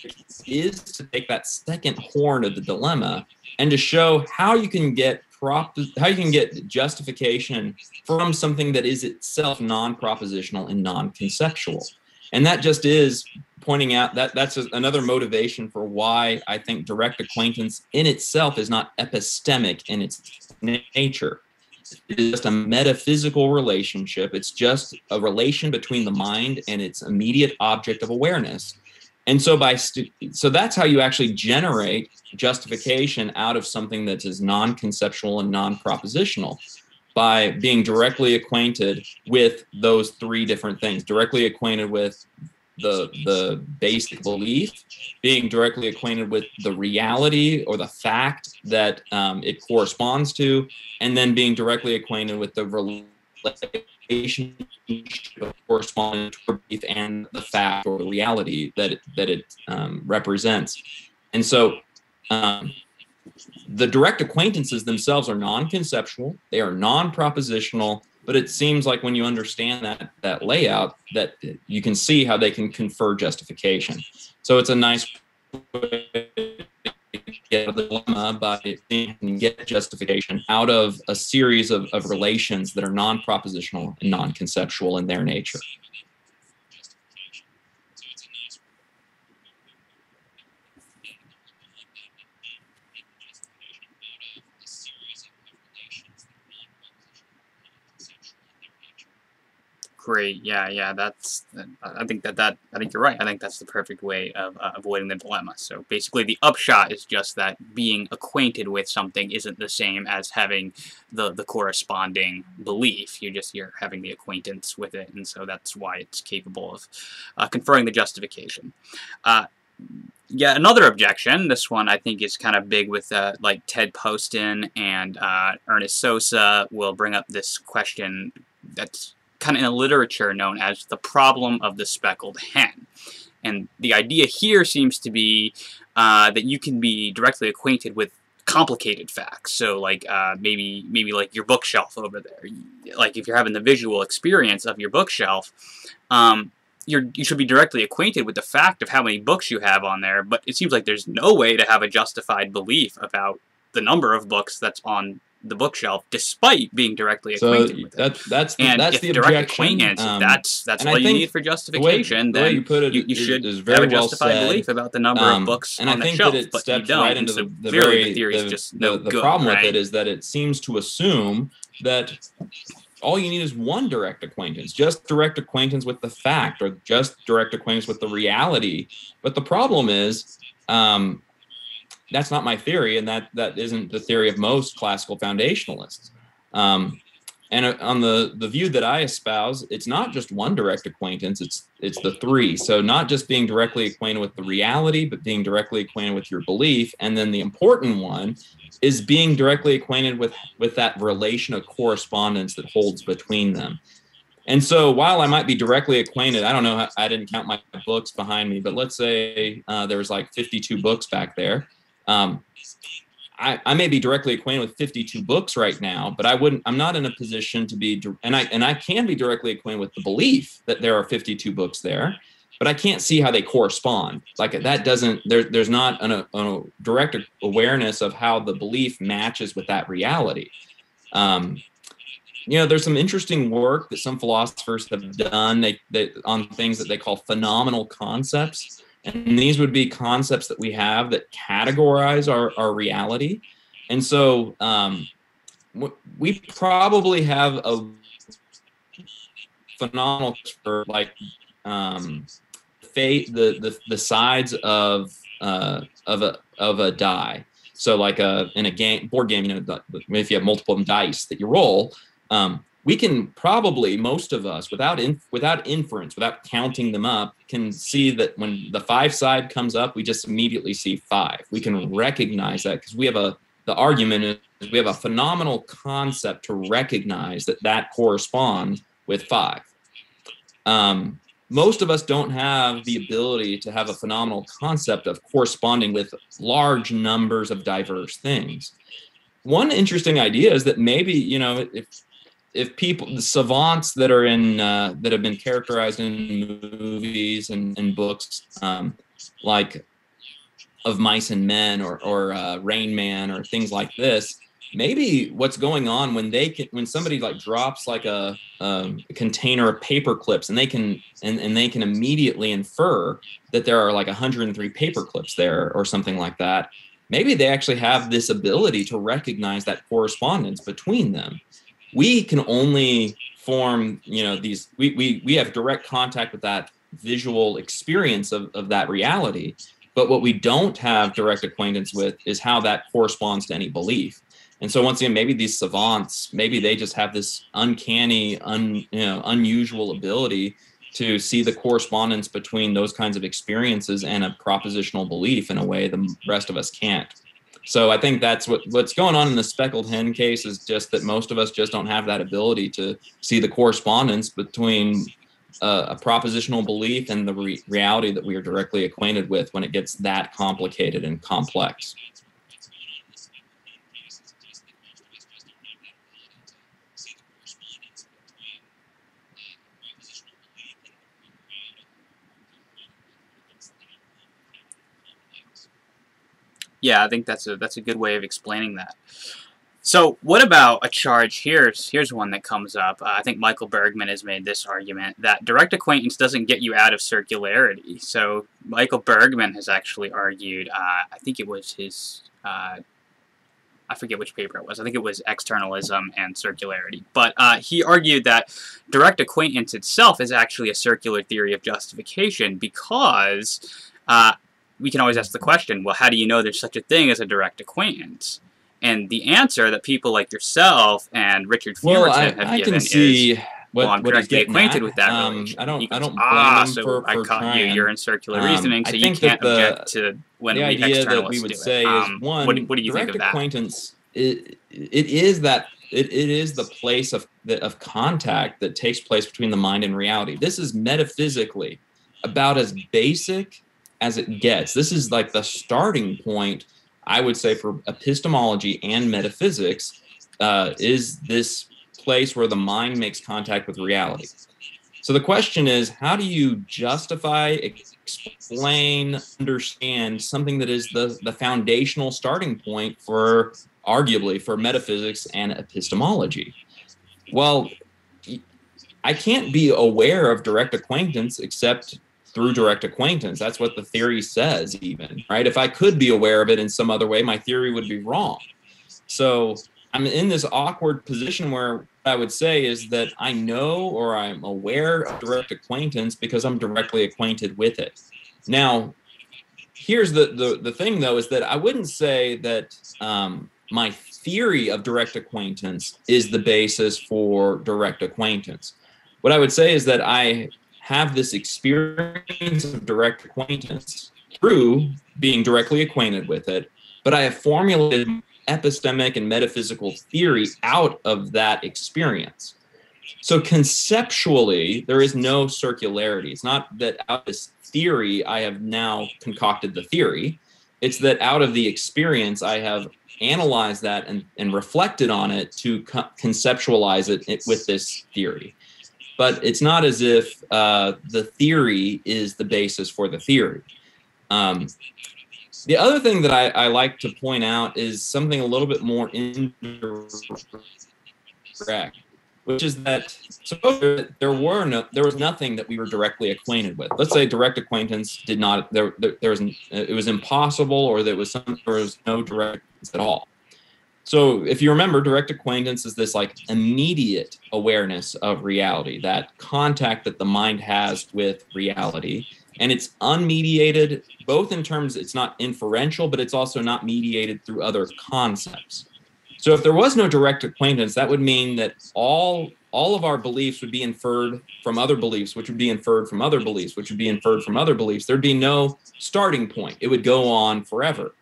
is to take that second horn of the dilemma and to show how you can get prop how you can get justification from something that is itself non-propositional and non-conceptual and that just is pointing out that that's another motivation for why i think direct acquaintance in itself is not epistemic in its nature. It is just a metaphysical relationship. It's just a relation between the mind and its immediate object of awareness. And so by st- so that's how you actually generate justification out of something that is non-conceptual and non-propositional by being directly acquainted with those three different things directly acquainted with the the basic belief being directly acquainted with the reality or the fact that um, it corresponds to and then being directly acquainted with the relation corresponding to belief and the fact or the reality that it, that it um, represents. And so um, the direct acquaintances themselves are non-conceptual, they are non-propositional, but it seems like when you understand that that layout that you can see how they can confer justification. So it's a nice get the dilemma by get justification out of a series of, of relations that are non-propositional and non-conceptual in their nature. Great. Yeah, yeah. That's. I think that that. I think you're right. I think that's the perfect way of uh, avoiding the dilemma. So basically, the upshot is just that being acquainted with something isn't the same as having the the corresponding belief. You just you're having the acquaintance with it, and so that's why it's capable of uh, conferring the justification. Uh, yeah, another objection. This one I think is kind of big with uh, like Ted Poston and uh, Ernest Sosa will bring up this question that's kind of in the literature known as the problem of the speckled hen. And the idea here seems to be uh, that you can be directly acquainted with complicated facts. So like uh, maybe maybe like your bookshelf over there. Like if you're having the visual experience of your bookshelf, um, you're, you should be directly acquainted with the fact of how many books you have on there. But it seems like there's no way to have a justified belief about the number of books that's on the bookshelf despite being directly acquainted so with it. That, that's the, and that's if the direct objection. acquaintance, Um, that's that's all you need for the way- justification. the way then you put it you, you is- should is have very a well justified said. belief about the number Um, of books and on I think the shelf, that it but you don't. right into so the, the clearly very the theory the, is just the, no the good, problem right? with it is that it seems to assume that all you need is one direct acquaintance, just direct acquaintance with the fact, or just direct acquaintance with the reality. But the problem is, um, that's not my theory, and that that isn't the theory of most classical foundationalists. Um, and uh, on the the view that I espouse, it's not just one direct acquaintance; it's it's the three. So not just being directly acquainted with the reality, but being directly acquainted with your belief, and then the important one is being directly acquainted with with that relation of correspondence that holds between them. And so while I might be directly acquainted, I don't know, I didn't count my books behind me, but let's say uh, there was like 52 books back there. Um, I, I may be directly acquainted with 52 books right now, but I wouldn't, I'm not in a position to be, and I, and I can be directly acquainted with the belief that there are 52 books there, but I can't see how they correspond. Like that doesn't, there, there's not an, a, a direct awareness of how the belief matches with that reality. Um, you know, there's some interesting work that some philosophers have done they, they, on things that they call phenomenal concepts. And these would be concepts that we have that categorize our, our reality. And so um, we probably have a phenomenal for like um, fate, the, the, the sides of, uh, of a, of a die. So like a, in a game board game, you know, if you have multiple dice that you roll, um, we can probably most of us without in, without inference without counting them up can see that when the five side comes up we just immediately see five. We can recognize that because we have a the argument is we have a phenomenal concept to recognize that that corresponds with five. Um, most of us don't have the ability to have a phenomenal concept of corresponding with large numbers of diverse things. One interesting idea is that maybe you know if if people the savants that are in uh, that have been characterized in movies and, and books um, like of mice and men or or uh, rain man or things like this maybe what's going on when they can when somebody like drops like a, a container of paper clips and they can and, and they can immediately infer that there are like 103 paper clips there or something like that maybe they actually have this ability to recognize that correspondence between them we can only form you know these we we, we have direct contact with that visual experience of, of that reality but what we don't have direct acquaintance with is how that corresponds to any belief and so once again, maybe these savants, maybe they just have this uncanny, un, you know, unusual ability to see the correspondence between those kinds of experiences and a propositional belief in a way the rest of us can't. So I think that's what what's going on in the speckled hen case is just that most of us just don't have that ability to see the correspondence between uh, a propositional belief and the re- reality that we are directly acquainted with when it gets that complicated and complex. Yeah, I think that's a that's a good way of explaining that. So, what about a charge? Here's here's one that comes up. Uh, I think Michael Bergmann has made this argument that direct acquaintance doesn't get you out of circularity. So, Michael Bergmann has actually argued. Uh, I think it was his. Uh, I forget which paper it was. I think it was externalism and circularity. But uh, he argued that direct acquaintance itself is actually a circular theory of justification because uh, we can always ask the question, well, how do you know there's such a thing as a direct acquaintance? And the answer that people like yourself and Richard Fumerton well, I, have I given can see is, what, well, I'm directly acquainted at. with that um. I don't. I don't blame ah, so for, I caught you. You're in circular Um, reasoning, so you can't the- object to when the we idea that we would say it. is Um, one. what, what do you direct think of that? acquaintance. It, it is that. It, it is the place of the, of contact that takes place between the mind and reality. This is metaphysically about as basic as it gets. This is like the starting point, I would say, for epistemology and metaphysics. Uh, is this place where the mind makes contact with reality? So the question is, how do you justify, explain, understand something that is the, the foundational starting point for arguably for metaphysics and epistemology? Well, I can't be aware of direct acquaintance except through direct acquaintance. That's what the theory says, even, right? If I could be aware of it in some other way, my theory would be wrong. So I'm in this awkward position where I would say is that I know or I'm aware of direct acquaintance because I'm directly acquainted with it. Now, here's the the, the thing though is that I wouldn't say that um, my theory of direct acquaintance is the basis for direct acquaintance. What I would say is that I have this experience of direct acquaintance through being directly acquainted with it, but I have formulated epistemic and metaphysical theory out of that experience. So conceptually, there is no circularity. It's not that out of this theory, I have now concocted the theory. It's that out of the experience, I have analyzed that and, and reflected on it to co- conceptualize it with this theory. But it's not as if uh, the theory is the basis for the theory. Um, the other thing that I, I, like to point out is something a little bit more indirect, which is that so there were no, there was nothing that we were directly acquainted with. Let's say direct acquaintance did not there there, there was it was impossible or there was some there was no direct at all. So if you remember, direct acquaintance is this like immediate awareness of reality, that contact that the mind has with reality. And it's unmediated, both in terms it's not inferential, but it's also not mediated through other concepts. So if there was no direct acquaintance, that would mean that all all of our beliefs would be inferred from other beliefs, which would be inferred from other beliefs, which would be inferred from other beliefs. There'd be no starting point. It would go on forever.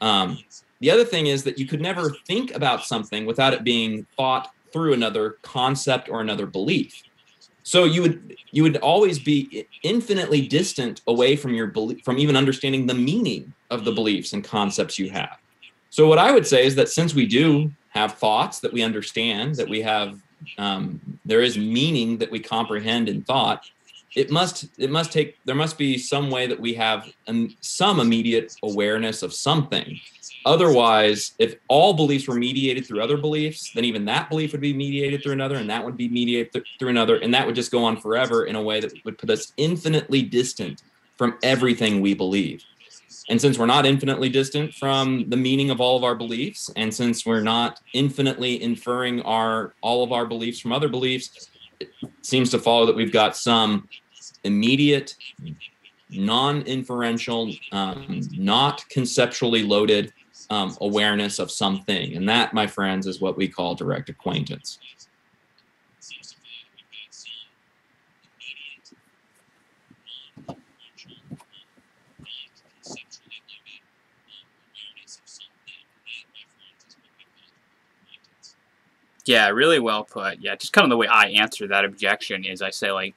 Um, the other thing is that you could never think about something without it being thought through another concept or another belief. So you would you would always be infinitely distant away from your belief from even understanding the meaning of the beliefs and concepts you have. So what I would say is that since we do have thoughts that we understand, that we have um, there is meaning that we comprehend in thought, it must it must take there must be some way that we have um, some immediate awareness of something. Otherwise if all beliefs were mediated through other beliefs then even that belief would be mediated through another and that would be mediated th- through another and that would just go on forever in a way that would put us infinitely distant from everything we believe. And since we're not infinitely distant from the meaning of all of our beliefs, and since we're not infinitely inferring our all of our beliefs from other beliefs, it seems to follow that we've got some immediate, non-inferential, um, not conceptually loaded um, awareness of something, and that, my friends, is what we call direct acquaintance. Yeah, really well put. Yeah, just kind of the way I answer that objection is I say like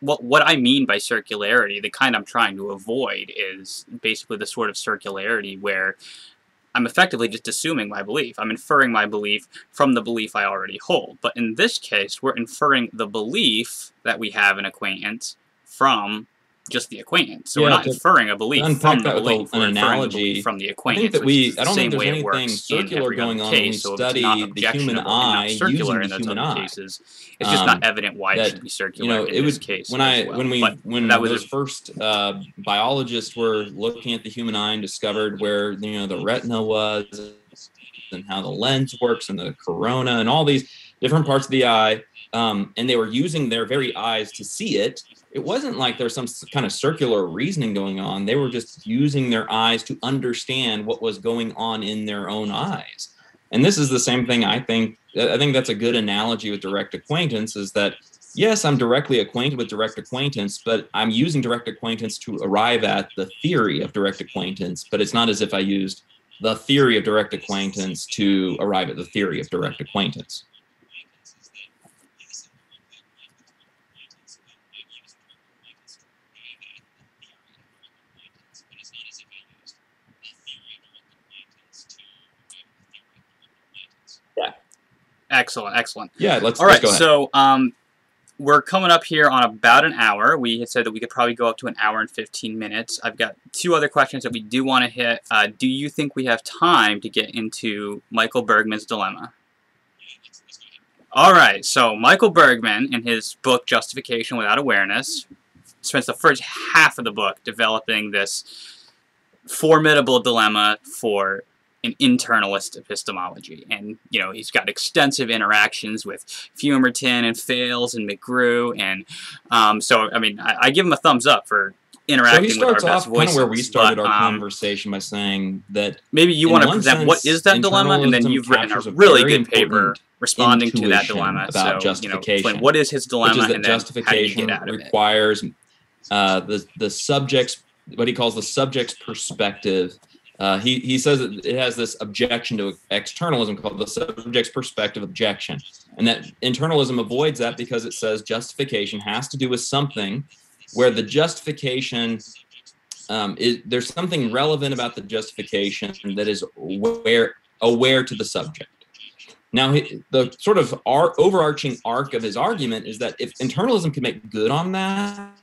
what what I mean by circularity, the kind I'm trying to avoid is basically the sort of circularity where I'm effectively just assuming my belief. I'm inferring my belief from the belief I already hold. But in this case, we're inferring the belief that we have an acquaintance from just the acquaintance. So yeah, we're not inferring a belief from the belief. An analogy from the acquaintance. I think that we. I don't think there's anything circular going on when we study the human eye circular using the human eye. Cases, it's just um, not evident why that, it should be circular. You know, it was case when I well. when we but when those a, first uh, biologists were looking at the human eye and discovered where you know the retina was and how the lens works and the corona and all these different parts of the eye. Um, and they were using their very eyes to see it it wasn't like there's some kind of circular reasoning going on. They were just using their eyes to understand what was going on in their own eyes. And this is the same thing I think. I think that's a good analogy with direct acquaintance is that yes, I'm directly acquainted with direct acquaintance, but I'm using direct acquaintance to arrive at the theory of direct acquaintance, but it's not as if I used the theory of direct acquaintance to arrive at the theory of direct acquaintance. Excellent, excellent. Yeah, let's. All right, let's so um, we're coming up here on about an hour. We had said that we could probably go up to an hour and 15 minutes. I've got two other questions that we do want to hit. Uh, do you think we have time to get into Michael Bergmann's dilemma? All right, so Michael Bergmann, in his book Justification Without Awareness, spends the first half of the book developing this formidable dilemma for an internalist epistemology. And, you know, he's got extensive interactions with Fumerton and Fales and McGrew. And um, so, I mean, I, I, give him a thumbs up for interacting so with our best voices. Kind of where we started but, our um, conversation by saying that maybe you want to present sense, what is that dilemma, and then you've written a really good paper responding to that dilemma. About so, justification. You know, what is his dilemma, is and then justification how do you get out requires uh, the the subject's what he calls the subject's perspective uh, he, he says that it has this objection to externalism called the subject's perspective objection. And that internalism avoids that because it says justification has to do with something where the justification um, is there's something relevant about the justification that is aware aware to the subject. Now, the sort of overarching arc of his argument is that if internalism can make good on that,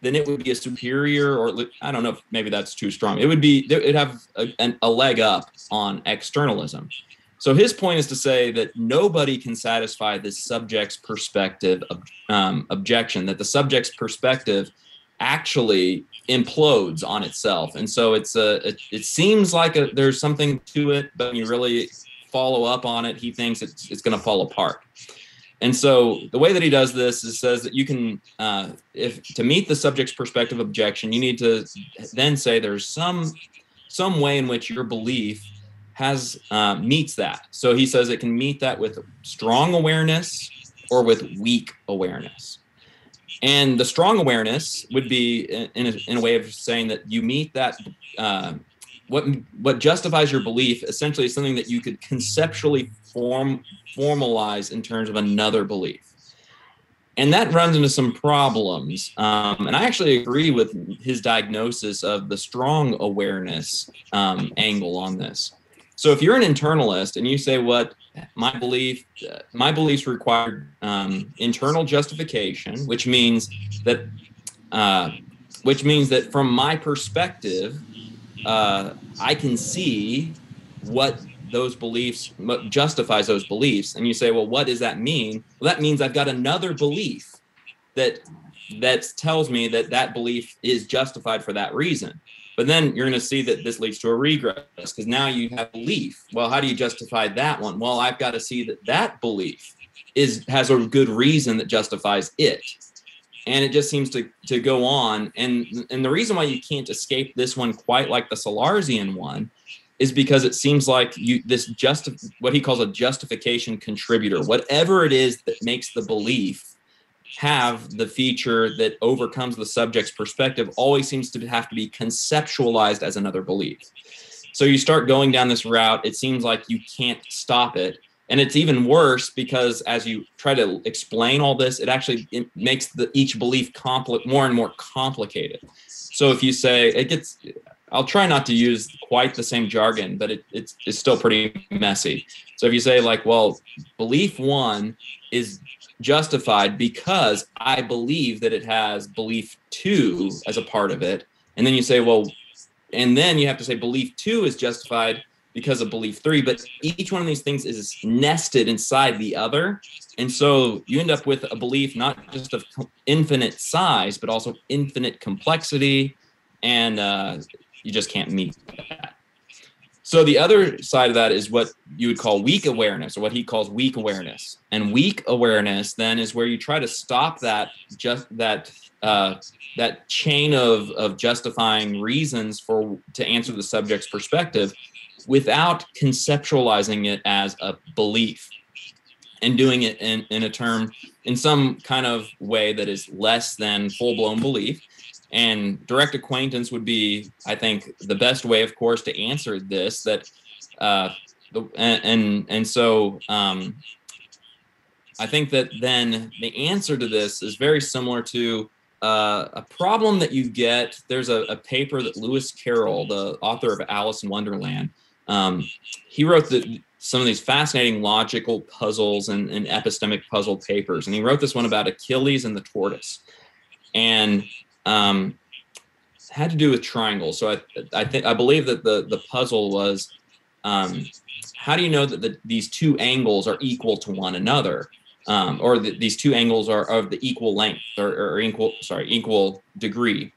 then it would be a superior, or I don't know if maybe that's too strong. It would be, it'd have a, a leg up on externalism. So his point is to say that nobody can satisfy the subject's perspective um, objection, that the subject's perspective actually implodes on itself. And so it's a, it, it seems like a, there's something to it, but when you really follow up on it, he thinks it's, it's going to fall apart. And so the way that he does this is says that you can, uh, if to meet the subject's perspective objection, you need to then say there's some some way in which your belief has uh, meets that. So he says it can meet that with strong awareness or with weak awareness. And the strong awareness would be in a, in a way of saying that you meet that. Uh, what what justifies your belief essentially is something that you could conceptually form formalize in terms of another belief. And that runs into some problems. Um, and i actually agree with his diagnosis of the strong awareness um, angle on this. So if you're an internalist and you say what my belief, my beliefs require um, internal justification, which means that, uh, which means that from my perspective, uh, I can see what those beliefs justifies those beliefs. And you say, well, what does that mean? Well, that means I've got another belief that that tells me that that belief is justified for that reason. But then you're going to see that this leads to a regress because now you have belief. Well, how do you justify that one? Well, I've got to see that that belief is has a good reason that justifies it. And it just seems to to go on. And and the reason why you can't escape this one quite like the Sellarsian one is because it seems like you this just what he calls a justification contributor, whatever it is that makes the belief have the feature that overcomes the subject's perspective always seems to have to be conceptualized as another belief. So you start going down this route, it seems like you can't stop it. And it's even worse because as you try to explain all this, it actually it makes the each belief compli- more and more complicated. So if you say it gets I'll try not to use quite the same jargon, but it, it's, it's still pretty messy. So if you say like, well, belief one is justified because I believe that it has belief two as a part of it. And then you say, well, and then you have to say belief two is justified because of belief three. But each one of these things is nested inside the other. And so you end up with a belief not just of infinite size, but also infinite complexity. And uh, you just can't meet that. So the other side of that is what you would call weak awareness, or what he calls weak awareness. And weak awareness then is where you try to stop that just that uh, that chain of of justifying reasons for to answer the subject's perspective without conceptualizing it as a belief and doing it in, in a term in some kind of way that is less than full-blown belief and direct acquaintance would be, I think, the best way, of course, to answer this. That, uh, the, and, and so um, I think that then the answer to this is very similar to uh, a problem that you get. There's a, a, paper that Lewis Carroll, the author of Alice in Wonderland, um, he wrote the, some of these fascinating logical puzzles and, and epistemic puzzle papers, and he wrote this one about Achilles and the tortoise. And um, had to do with triangles. So I, I think I believe that the the puzzle was um, how do you know that the, these two angles are equal to one another, um, or that these two angles are of the equal length or, or equal sorry equal degree?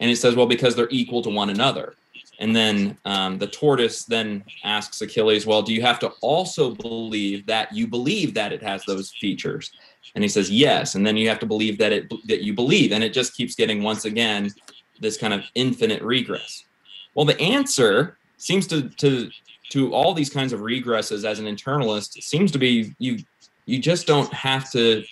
And it says, well, because they're equal to one another. And then um, the tortoise then asks Achilles, well, do you have to also believe that you believe that it has those features? And he says, yes. And then you have to believe that it that you believe. And it just keeps getting once again this kind of infinite regress. Well, the answer seems to to to all these kinds of regresses as an internalist seems to be you you just don't have to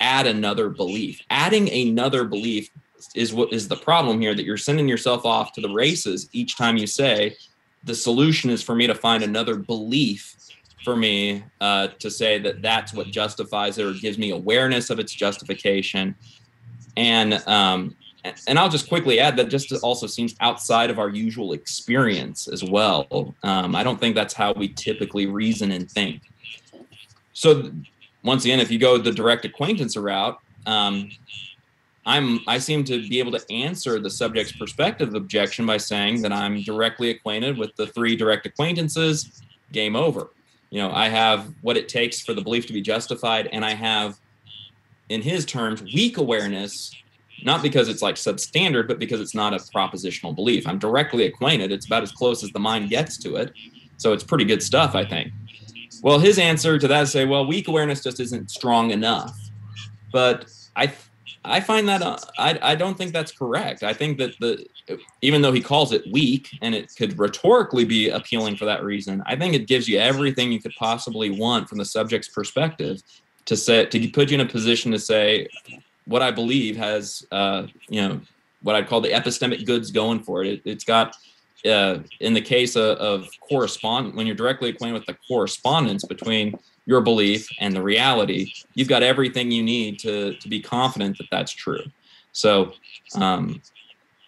add another belief. Adding another belief is what is the problem here that you're sending yourself off to the races each time you say the solution is for me to find another belief for me uh, to say that that's what justifies it or gives me awareness of its justification. And um, and I'll just quickly add that just also seems outside of our usual experience as well. Um, I don't think that's how we typically reason and think. So once again, if you go the direct acquaintance route, um, I'm I seem to be able to answer the subject's perspective objection by saying that I'm directly acquainted with the three direct acquaintances. Game over you know i have what it takes for the belief to be justified and i have in his terms weak awareness not because it's like substandard but because it's not a propositional belief. I'm directly acquainted. It's about as close as the mind gets to it. So it's pretty good stuff i think. Well his answer to that is say well weak awareness just isn't strong enough. But i I find that uh, I I don't think that's correct. I think that the even though he calls it weak and it could rhetorically be appealing for that reason, I think it gives you everything you could possibly want from the subject's perspective to say to put you in a position to say what I believe has uh, you know what I'd call the epistemic goods going for it. it has got uh, in the case of, of correspond when you're directly acquainted with the correspondence between your belief and the reality, you've got everything you need to to be confident that that's true. So, um,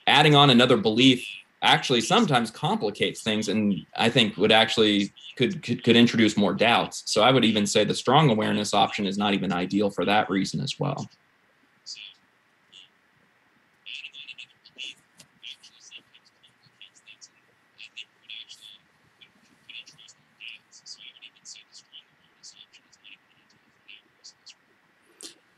adding on another belief actually sometimes complicates things and I think would actually could, could could introduce more doubts. So I would even say the strong awareness option is not even ideal for that reason as well.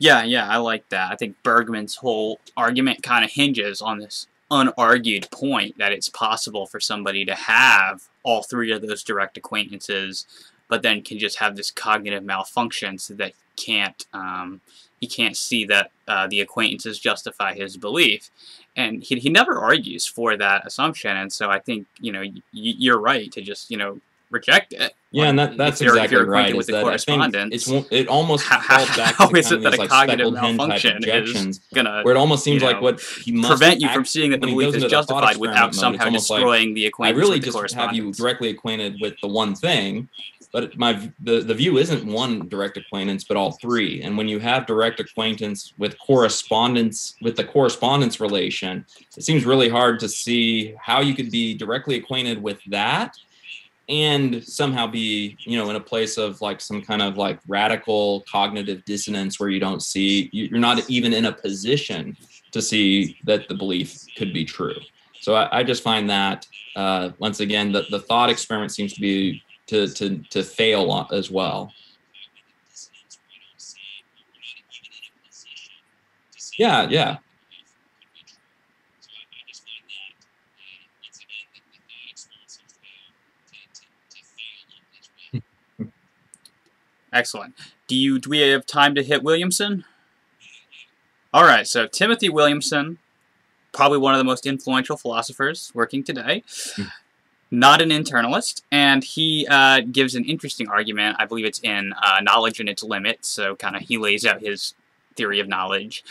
Yeah, yeah, I like that. I think Bergmann's whole argument kind of hinges on this unargued point that it's possible for somebody to have all three of those direct acquaintances, but then can just have this cognitive malfunction so that he can't um, he can't see that uh, the acquaintances justify his belief, and he he never argues for that assumption. And so I think you know you're right to just you know reject it. Yeah, and that, that's exactly right. With the correspondence, it's it almost how, falls back how to is it that a cognitive malfunction is gonna where it almost seems like what he must prevent you from seeing that the belief is justified without somehow destroying like, the acquaintance. I really just have you directly acquainted with the one thing, but my the, the view isn't one direct acquaintance but all three and when you have direct acquaintance with correspondence with the correspondence relation it seems really hard to see how you could be directly acquainted with that and somehow be you know in a place of like some kind of like radical cognitive dissonance where you don't see you're not even in a position to see that the belief could be true. So i, I just find that uh, once again the, the thought experiment seems to be to to to fail as well. Yeah yeah Excellent. Do you do we have time to hit Williamson? All right. So Timothy Williamson, probably one of the most influential philosophers working today. Hmm. Not an internalist, and he uh, gives an interesting argument. I believe it's in uh, Knowledge and Its Limits. So, kind of, he lays out his theory of knowledge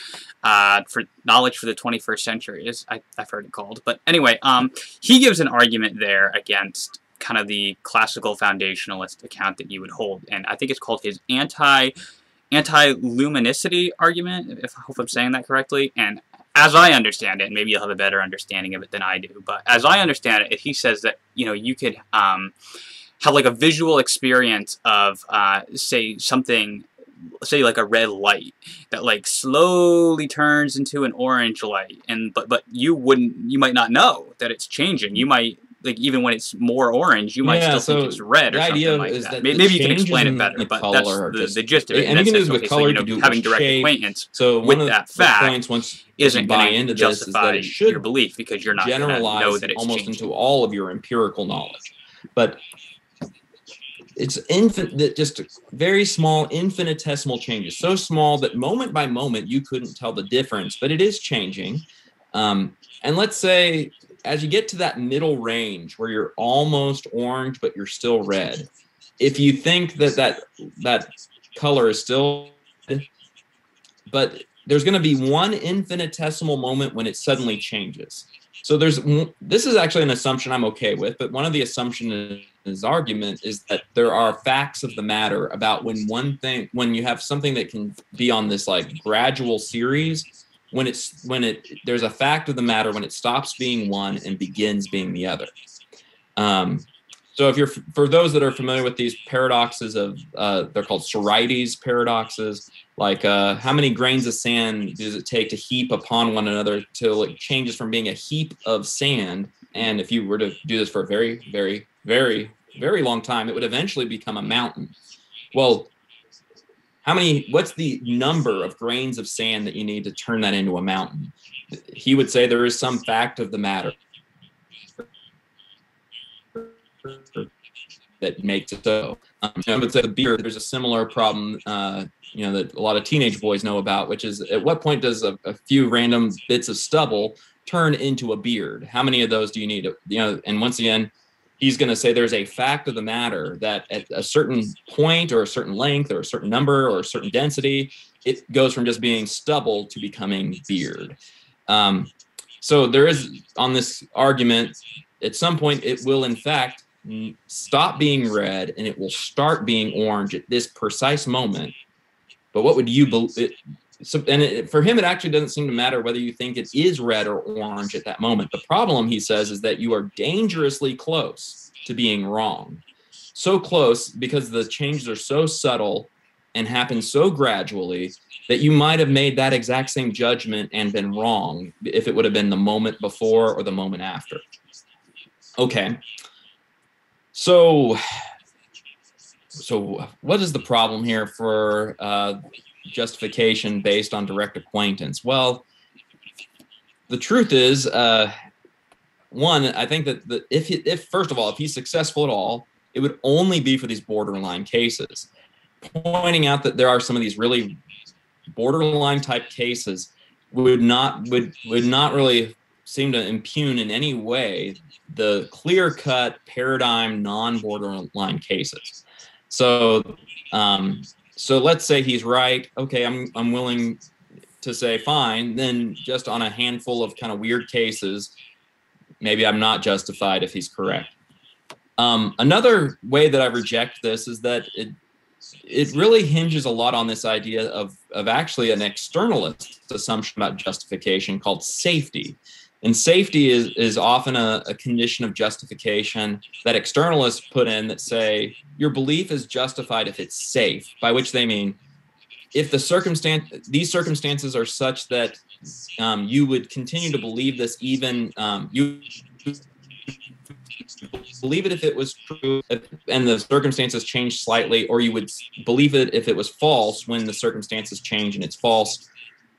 uh, for knowledge for the 21st century is I, have heard it called but anyway um, he gives an argument there against kind of the classical foundationalist account that you would hold. And I think it's called his anti anti-luminicity argument, if I hope I'm saying that correctly. And as I understand it, maybe you'll have a better understanding of it than I do, but as I understand it, he says that, you know, you could um, have like a visual experience of, uh, say, something say like a red light that like slowly turns into an orange light and but but you wouldn't you might not know that it's changing you might like even when it's more orange, you might yeah, still so think it's red or something like that. that maybe, you can explain it better, but that's the, just, the gist of it. Anything to do with color, so, you know, having direct shape. acquaintance so with that fact once isn't going to justify is your belief because you're not generalize know that it's almost changing. into all of your empirical knowledge. But it's infinite just very small infinitesimal changes so small that moment by moment you couldn't tell the difference but it is changing um, and let's say as you get to that middle range where you're almost orange but you're still red, if you think that that that color is still but there's going to be one infinitesimal moment when it suddenly changes. So there's this is actually an assumption I'm okay with, but one of the assumptions his argument is that there are facts of the matter about when one thing when you have something that can be on this like gradual series when it's when it there's a fact of the matter when it stops being one and begins being the other. Um, so if you're for those that are familiar with these paradoxes of uh, they're called Sorites paradoxes, like uh, how many grains of sand does it take to heap upon one another till it changes from being a heap of sand? And if you were to do this for a very, very, very, very long time, it would eventually become a mountain. Well, how many what's the number of grains of sand that you need to turn that into a mountain? He would say there is some fact of the matter that makes it so. Um, I would the beer there's a similar problem uh, you know that a lot of teenage boys know about which is at what point does a, a few random bits of stubble turn into a beard? How many of those do you need? You know and once again he's going to say there's a fact of the matter that at a certain point or a certain length or a certain number or a certain density, it goes from just being stubble to becoming beard. Um, so there is on this argument, at some point, it will in fact stop being red and it will start being orange at this precise moment. But what would you believe? So and it, for him it actually doesn't seem to matter whether you think it is red or orange at that moment. The problem he says is that you are dangerously close to being wrong. So close because the changes are so subtle and happen so gradually that you might have made that exact same judgment and been wrong if it would have been the moment before or the moment after. Okay. So so what is the problem here for uh, justification based on direct acquaintance? Well, the truth is, uh, one, I think that the, if he, if first of all, if he's successful at all, it would only be for these borderline cases. Pointing out that there are some of these really borderline type cases would not would would not really seem to impugn in any way the clear cut paradigm non borderline cases. So um, so let's say he's right. Okay, I'm I'm willing to say fine. Then just on a handful of kind of weird cases, maybe I'm not justified if he's correct. Um, another way that I reject this is that it it really hinges a lot on this idea of of actually an externalist assumption about justification called safety. And safety is, is often a, a condition of justification that externalists put in that say your belief is justified if it's safe, by which they mean if the circumstance these circumstances are such that um, you would continue to believe this even um, you believe it if it was true and the circumstances change slightly or you would believe it if it was false when the circumstances change and it's false.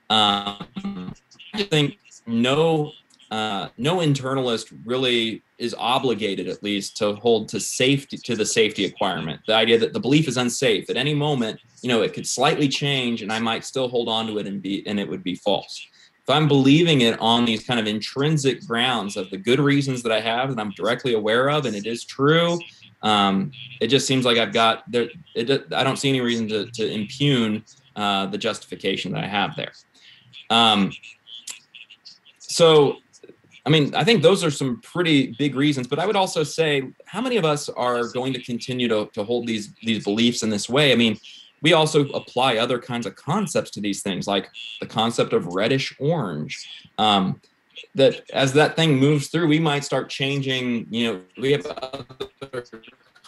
Um, i think no uh, no internalist really is obligated at least to hold to safety to the safety requirement. The idea that the belief is unsafe. At any moment you know it could slightly change and i might still hold on to it and be and it would be false. If i'm believing it on these kind of intrinsic grounds of the good reasons that i have that i'm directly aware of and it is true um, it just seems like i've got there it, i don't see any reason to, to impugn uh, the justification that i have there. Um, so I mean, I think those are some pretty big reasons, but I would also say how many of us are going to continue to, to hold these these beliefs in this way? I mean, we also apply other kinds of concepts to these things, like the concept of reddish orange. Um, that as that thing moves through, we might start changing. You know, we have other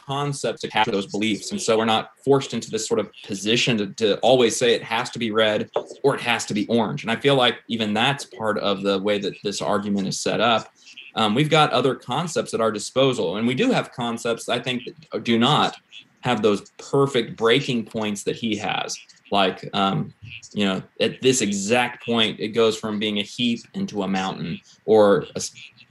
concepts to capture those beliefs. And so we're not forced into this sort of position to, to always say it has to be red or it has to be orange. And I feel like even that's part of the way that this argument is set up. Um, we've got other concepts at our disposal, and we do have concepts I think that do not have those perfect breaking points that he has. Like, um, you know, at this exact point, it goes from being a heap into a mountain or a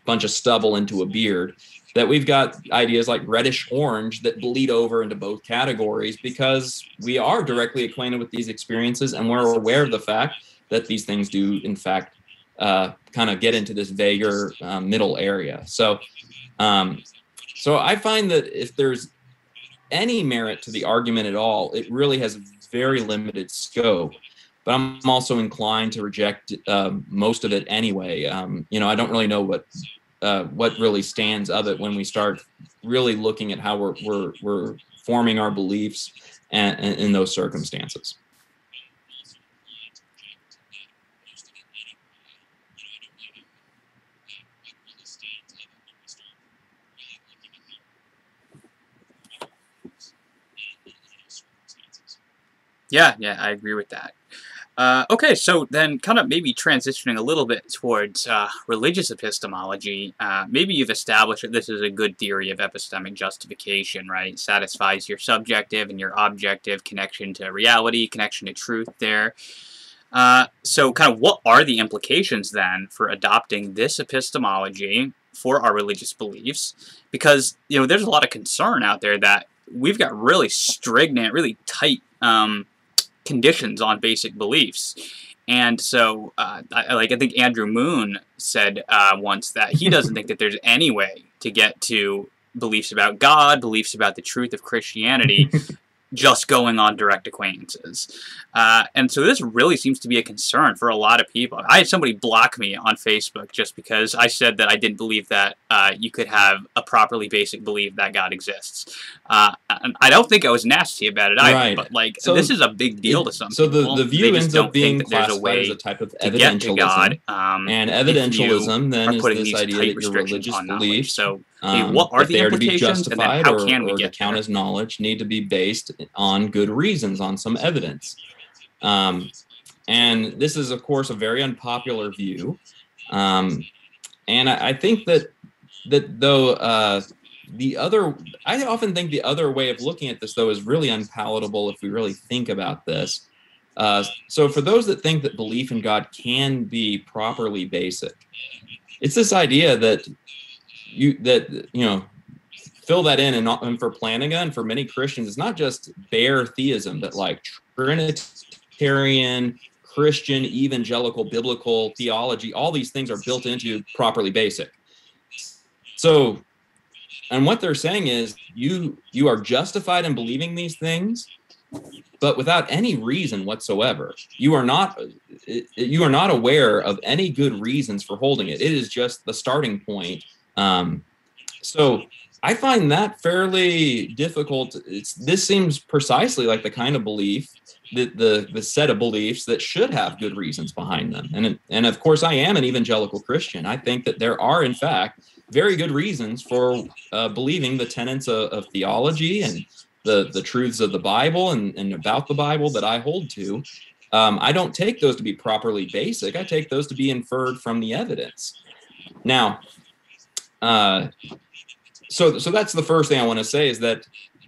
bunch of stubble into a beard that we've got ideas like reddish orange that bleed over into both categories because we are directly acquainted with these experiences and we're aware of the fact that these things do in fact uh, kind of get into this vaguer um, middle area. So um, so i find that if there's any merit to the argument at all it really has very limited scope but i'm also inclined to reject uh, most of it anyway. Um, you know i don't really know what uh, what really stands of it when we start really looking at how we're we're, we're forming our beliefs and, and in those circumstances. Yeah, yeah, I agree with that. Uh, okay, so then kind of maybe transitioning a little bit towards uh, religious epistemology, uh, maybe you've established that this is a good theory of epistemic justification, right? satisfies your subjective and your objective connection to reality, connection to truth there. Uh, so kind of what are the implications then for adopting this epistemology for our religious beliefs? Because, you know, there's a lot of concern out there that we've got really stringent, really tight um, conditions on basic beliefs. And so, uh, I, like I think Andrew Moon said uh, once that he [laughs] doesn't think that there's any way to get to beliefs about God, beliefs about the truth of Christianity, [laughs] just going on direct acquaintances. Uh, and so this really seems to be a concern for a lot of people. I had somebody block me on Facebook just because I said that I didn't believe that uh, you could have a properly basic belief that God exists. Uh, and I don't think I was nasty about it either, Right. but like So this is a big deal to some so the, people. the They view ends up being there's a as a type of to get to evidentialism. God. Um, and evidentialism then is this idea that your religious beliefs So Um, what are the they are to be implications, and then justified how or, can we get count as knowledge need to be based on good reasons, on some evidence. Um, and this is, of course, a very unpopular view. Um, and I, I think that that though uh, the other, I often think the other way of looking at this though is really unpalatable if we really think about this. Uh, so for those that think that belief in God can be properly basic, it's this idea that you that you know fill that in and, and for Plantinga and for many Christians, it's not just bare theism, but like Trinitarian, Christian, evangelical, biblical theology. All these things are built into properly basic. So, and what they're saying is you you are justified in believing these things, but without any reason whatsoever. You are not you are not aware of any good reasons for holding it. It is just the starting point. Um, so I find that fairly difficult. It's this seems precisely like the kind of belief that the the set of beliefs that should have good reasons behind them. And and of course, I am an evangelical Christian. I think that there are, in fact, very good reasons for uh, believing the tenets of, of theology and the the truths of the Bible and, and about the Bible that I hold to. Um, I don't take those to be properly basic. I take those to be inferred from the evidence. Now, uh, so so that's the first thing I want to say is that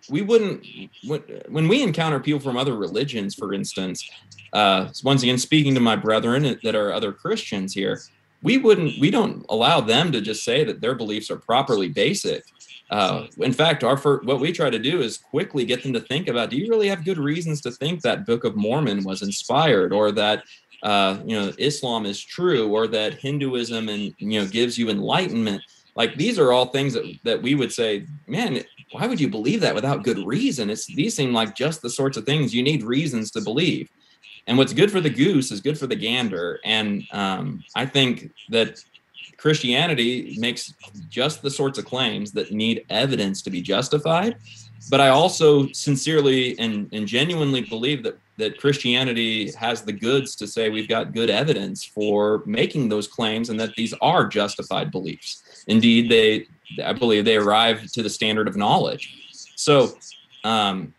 we wouldn't when, we encounter people from other religions, for instance. Uh, once again, speaking to my brethren that are other Christians here, we wouldn't we don't allow them to just say that their beliefs are properly basic. Uh, in fact, our what we try to do is quickly get them to think about: Do you really have good reasons to think that Book of Mormon was inspired, or that uh, you know Islam is true, or that Hinduism and you know gives you enlightenment? Like these are all things that that we would say, man, why would you believe that without good reason? It's these seem like just the sorts of things you need reasons to believe. And what's good for the goose is good for the gander. And um, I think that Christianity makes just the sorts of claims that need evidence to be justified. But I also sincerely and, and genuinely believe that that Christianity has the goods to say we've got good evidence for making those claims and that these are justified beliefs. Indeed, they I believe they arrive to the standard of knowledge. So um,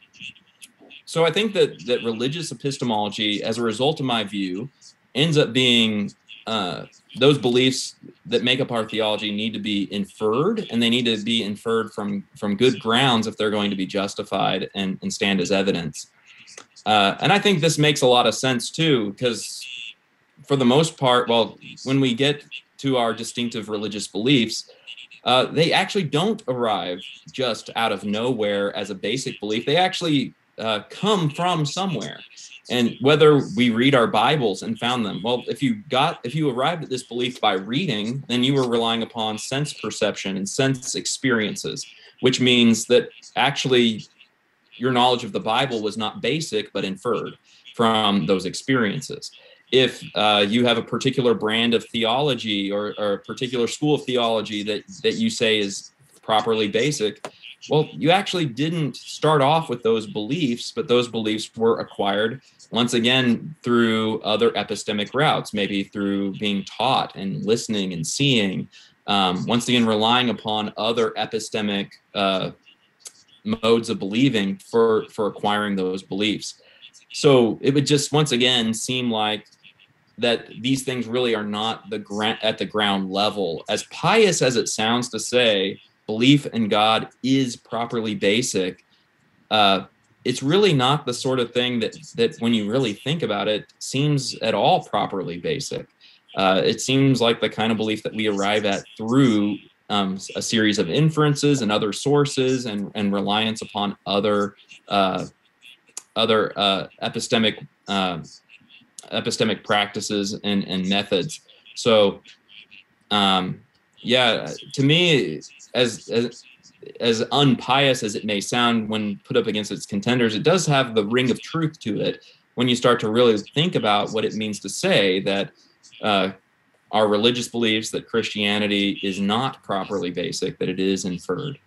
so I think that that religious epistemology, as a result of my view, ends up being uh, those beliefs that make up our theology need to be inferred, and they need to be inferred from from good grounds if they're going to be justified and, and stand as evidence. Uh, and I think this makes a lot of sense too, because for the most part, well, when we get to our distinctive religious beliefs, uh, they actually don't arrive just out of nowhere as a basic belief. They actually uh, come from somewhere. And whether we read our Bibles and found them, well, if you got, if you arrived at this belief by reading, then you were relying upon sense perception and sense experiences, which means that actually your knowledge of the Bible was not basic, but inferred from those experiences. If uh, you have a particular brand of theology or, or a particular school of theology that, that you say is properly basic, well, you actually didn't start off with those beliefs, but those beliefs were acquired once again through other epistemic routes, maybe through being taught and listening and seeing. Um, once again, relying upon other epistemic uh, modes of believing for for acquiring those beliefs. So it would just once again seem like that these things really are not the gra- at the ground level. As pious as it sounds to say, belief in God is properly basic. Uh, it's really not the sort of thing that that when you really think about it seems at all properly basic. Uh, it seems like the kind of belief that we arrive at through um, a series of inferences and other sources and, and reliance upon other uh, other uh, epistemic uh, epistemic practices and, and methods. So, um, yeah, to me, as, as as unpious as it may sound when put up against its contenders, it does have the ring of truth to it when you start to really think about what it means to say that uh, our religious beliefs, that Christianity is not properly basic, that it is inferred.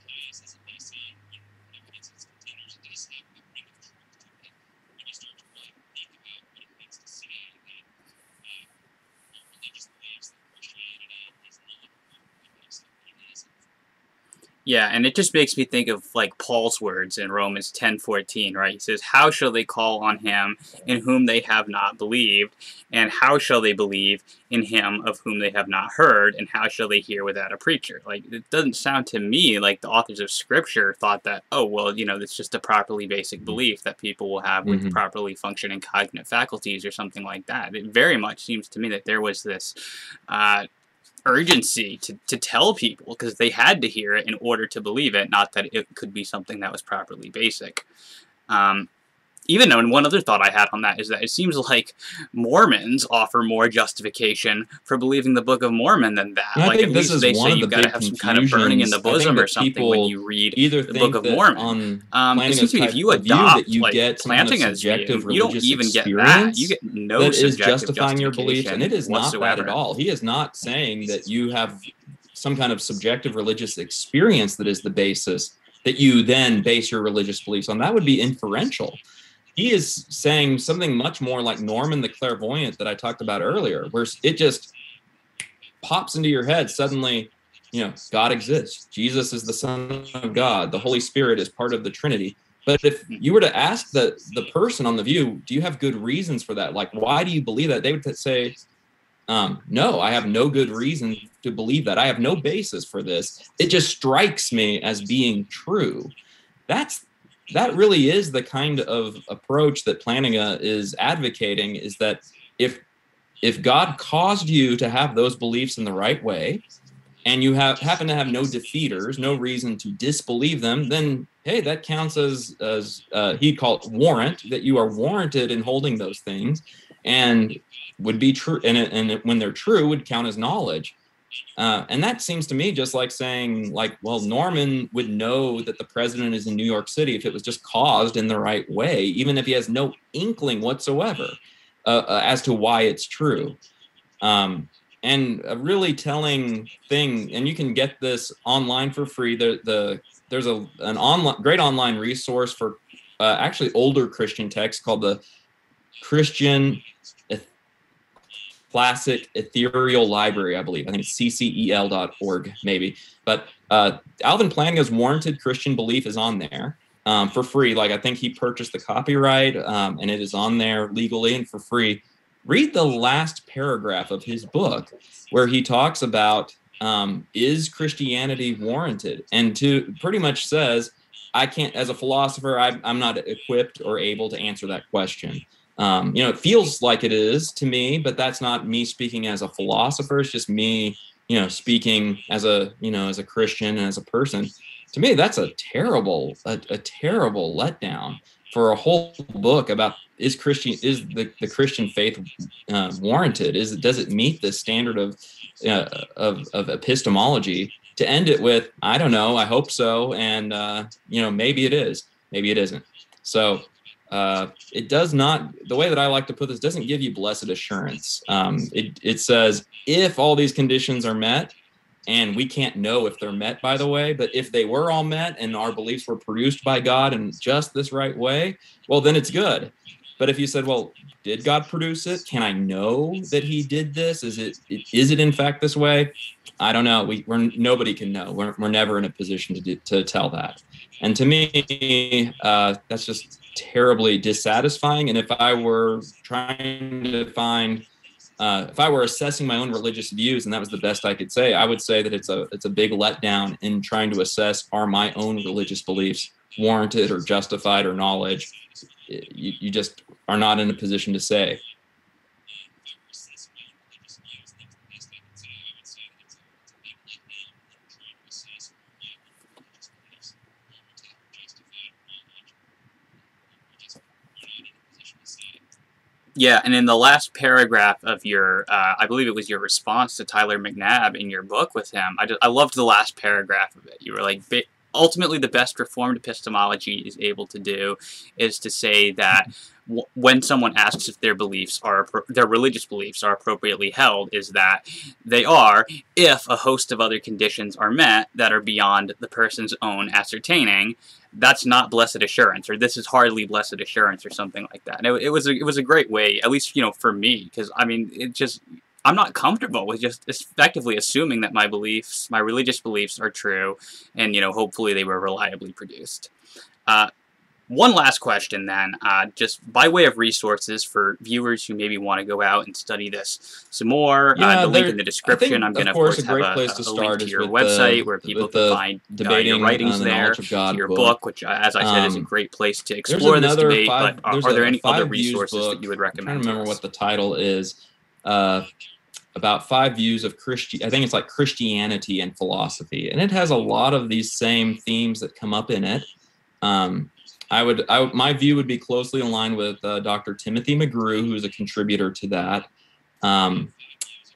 Yeah, and it just makes me think of like Paul's words in Romans 10:14, right? He says, "How shall they call on him in whom they have not believed? And how shall they believe in him of whom they have not heard? And how shall they hear without a preacher?" Like it doesn't sound to me like the authors of scripture thought that, "Oh, well, you know, it's just a properly basic belief that people will have with Mhm. properly functioning cognitive faculties or something like that." It very much seems to me that there was this uh, urgency to, to tell people because they had to hear it in order to believe it, not that it could be something that was properly basic. Um, even though, and one other thought I had on that is that it seems like Mormons offer more justification for believing the Book of Mormon than that. And I like think at this least is they one say of you've the got to have some kind of burning in the. Bosom or something when people you read Either the Book of Mormon. on Um, it seems to me if you adopt you like get some kind of Plantinga's subjective view, you don't even get that. You get no that is justifying your beliefs, and it is not that at all. He is not saying that you have some kind of subjective religious experience that is the basis that you then base your religious beliefs on. That would be inferential. He is saying something much more like Norman the clairvoyant that I talked about earlier, where it just pops into your head suddenly. You know, God exists. Jesus is the Son of God. The Holy Spirit is part of the Trinity. But if you were to ask the the person on the view, do you have good reasons for that? Like, why do you believe that? They would say, um, no, I have no good reason to believe that. I have no basis for this. It just strikes me as being true. That's that really is the kind of approach that Plantinga is advocating. Is that if if God caused you to have those beliefs in the right way, and you have happen to have no defeaters, no reason to disbelieve them, then hey, that counts as as uh, he'd call it warrant that you are warranted in holding those things, and would be true, and and when they're true, would count as knowledge. Uh, and that seems to me just like saying, like, well, Norman would know that the president is in New York City if it was just caused in the right way, even if he has no inkling whatsoever uh, uh, as to why it's true. Um, and a really telling thing, and you can get this online for free. The the there's a an online great online resource for uh, actually older Christian texts called the Christian Classic Ethereal Library, I believe. I think it's ccel.org, maybe. But uh, Alvin Plantinga's Warranted Christian Belief is on there um, for free. Like, I think he purchased the copyright um, and it is on there legally and for free. Read the last paragraph of his book where he talks about um, is Christianity warranted? And to pretty much says, I can't, as a philosopher, I, I'm not equipped or able to answer that question. Um, you know, it feels like it is to me, but that's not me speaking as a philosopher. It's just me, you know, speaking as a, you know, as a Christian and as a person. To me, that's a terrible, a, a terrible letdown for a whole book about is Christian is the, the Christian faith uh, warranted? Is it does it meet the standard of uh, of of epistemology? To end it with, I don't know. I hope so, and uh, you know, maybe it is, maybe it isn't. So uh, it does not the way that i like to put this doesn't give you blessed assurance. Um, it, it says if all these conditions are met and we can't know if they're met by the way but if they were all met and our beliefs were produced by god in just this right way well then it's good. But if you said well did god produce it? Can i know that he did this? Is it is it in fact this way? I don't know. We, we're nobody can know. We're, we're never in a position to, do, to tell that. And to me uh, that's just terribly dissatisfying. And if I were trying to find, uh, if I were assessing my own religious views, and that was the best I could say, I would say that it's a it's a big letdown in trying to assess are my own religious beliefs warranted or justified or knowledge. You, you just are not in a position to say. Yeah, and in the last paragraph of your, uh, I believe it was your response to Tyler McNabb in your book with him. I just, I loved the last paragraph of it. You were like, ultimately the best reformed epistemology is able to do is to say that when someone asks if their beliefs are their religious beliefs are appropriately held is that they are if a host of other conditions are met that are beyond the person's own ascertaining that's not blessed assurance or this is hardly blessed assurance or something like that and it, it was a, it was a great way at least you know for me because i mean it just I'm not comfortable with just effectively assuming that my beliefs, my religious beliefs, are true, and you know, hopefully they were reliably produced. Uh, one last question, then, uh, just by way of resources for viewers who maybe want to go out and study this some more. Yeah, uh, the link in the description. I'm going to, of course, a have a, place to a start link to is your with the- website where people can find uh, debating your writings the there, of God to your book. book, which, uh, as I said, is a Um, great place to explore this debate. five- but uh, are there any other resources book. that you would I'm recommend? trying to to remember what the title is. Uh, about five views of Christian. I think it's like Christianity and philosophy, and it has a lot of these same themes that come up in it. Um, I would, I my view would be closely aligned with uh, Dr. Timothy McGrew, who is a contributor to that. Um,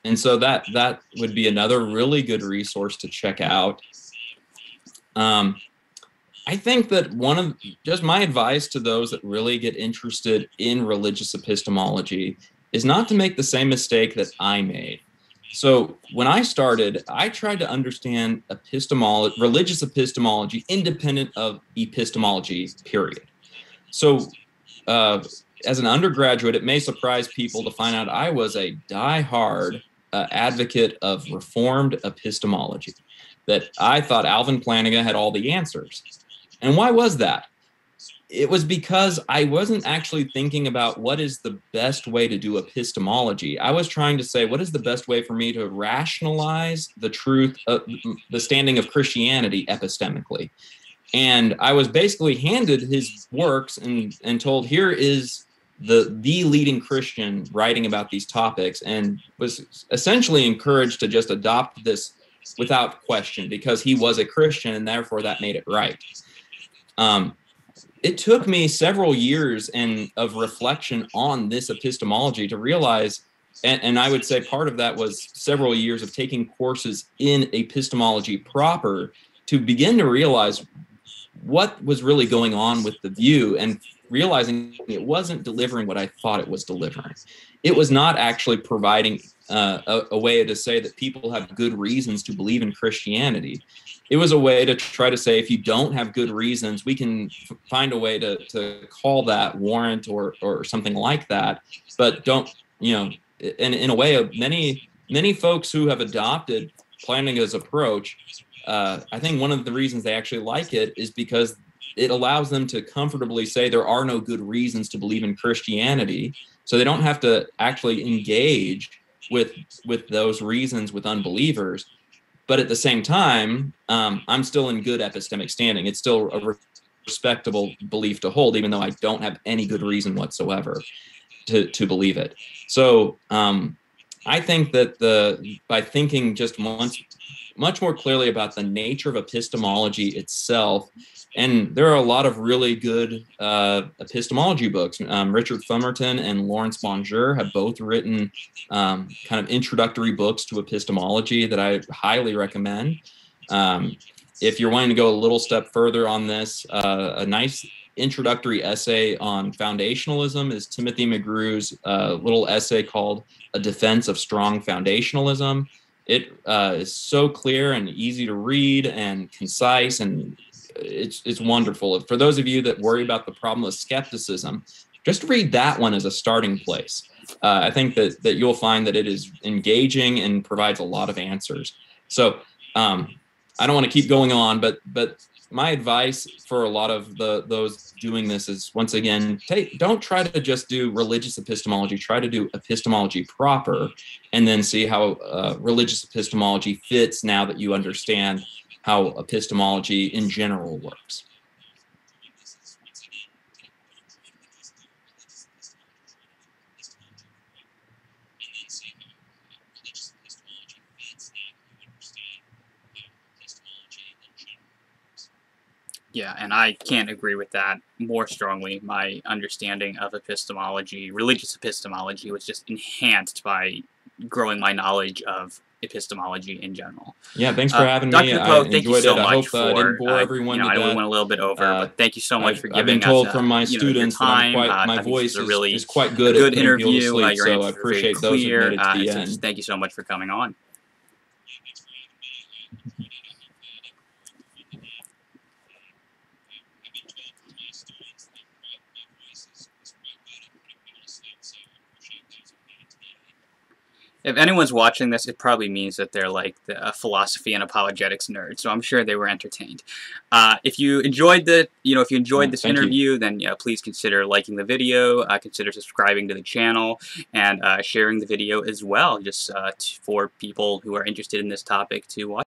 and so that that would be another really good resource to check out. Um, I think that one of just my advice to those that really get interested in religious epistemology is not to make the same mistake that I made. So when I started, I tried to understand epistemology, religious epistemology, independent of epistemology. Period. So, uh, as an undergraduate, it may surprise people to find out I was a die-hard uh, advocate of reformed epistemology. That I thought Alvin Plantinga had all the answers. And why was that? It was because I wasn't actually thinking about what is the best way to do epistemology. I was trying to say, what is the best way for me to rationalize the truth, of the standing of Christianity epistemically? And I was basically handed his works and, and told, here is the the leading Christian writing about these topics, and was essentially encouraged to just adopt this without question because he was a Christian and therefore that made it right. Um, it took me several years and of reflection on this epistemology to realize and, and i would say part of that was several years of taking courses in epistemology proper to begin to realize what was really going on with the view and realizing it wasn't delivering what i thought it was delivering. It was not actually providing uh, a, a way to say that people have good reasons to believe in christianity it was a way to try to say if you don't have good reasons we can find a way to, to call that warrant or or something like that. But don't you know in, in a way many many folks who have adopted Plantinga's approach uh, i think one of the reasons they actually like it is because it allows them to comfortably say there are no good reasons to believe in christianity. So they don't have to actually engage with with those reasons with unbelievers but at the same time, um, I'm still in good epistemic standing. It's still a respectable belief to hold, even though I don't have any good reason whatsoever to to believe it. So um, I think that the by thinking just once much more clearly about the nature of epistemology itself. And there are a lot of really good uh, epistemology books. Um, Richard Fumerton and Laurence BonJour have both written um, kind of introductory books to epistemology that I highly recommend. Um, if you're wanting to go a little step further on this, uh, a nice introductory essay on foundationalism is Timothy McGrew's uh, little essay called A Defense of Strong Foundationalism. It uh, is so clear and easy to read and concise, and it's, it's wonderful. For those of you that worry about the problem of skepticism, just read that one as a starting place. Uh, I think that, that you'll find that it is engaging and provides a lot of answers. So um, I don't want to keep going on, but but my advice for a lot of the those doing this is once again take don't try to just do religious epistemology try to do epistemology proper and then see how uh, religious epistemology fits now that you understand how epistemology in general works Yeah, and I can't agree with that more strongly. My understanding of epistemology, religious epistemology, was just enhanced by growing my knowledge of epistemology in general. Yeah, thanks for Uh, having Dr. me. DePoe, I thank you so it. I much hope for. uh, I didn't bore uh, everyone you know, I know death. went a little bit over, Uh, but thank you so much I've, for I've giving been told us, from my uh, you know, students time. that I'm Uh, quite, my voice is really is quite a good, good at putting people to interview. Uh, sleep, your so I answers were very appreciate those clear. made it to Uh, the end. just thank you so much for coming on. If anyone's watching this, it probably means that they're like the uh, philosophy and apologetics nerd. So I'm sure they were entertained. Uh, if you enjoyed the, you know, if you enjoyed Yeah, this thank you. interview, then yeah, please consider liking the video, uh, consider subscribing to the channel, and uh, sharing the video as well, just uh, t- for people who are interested in this topic to watch.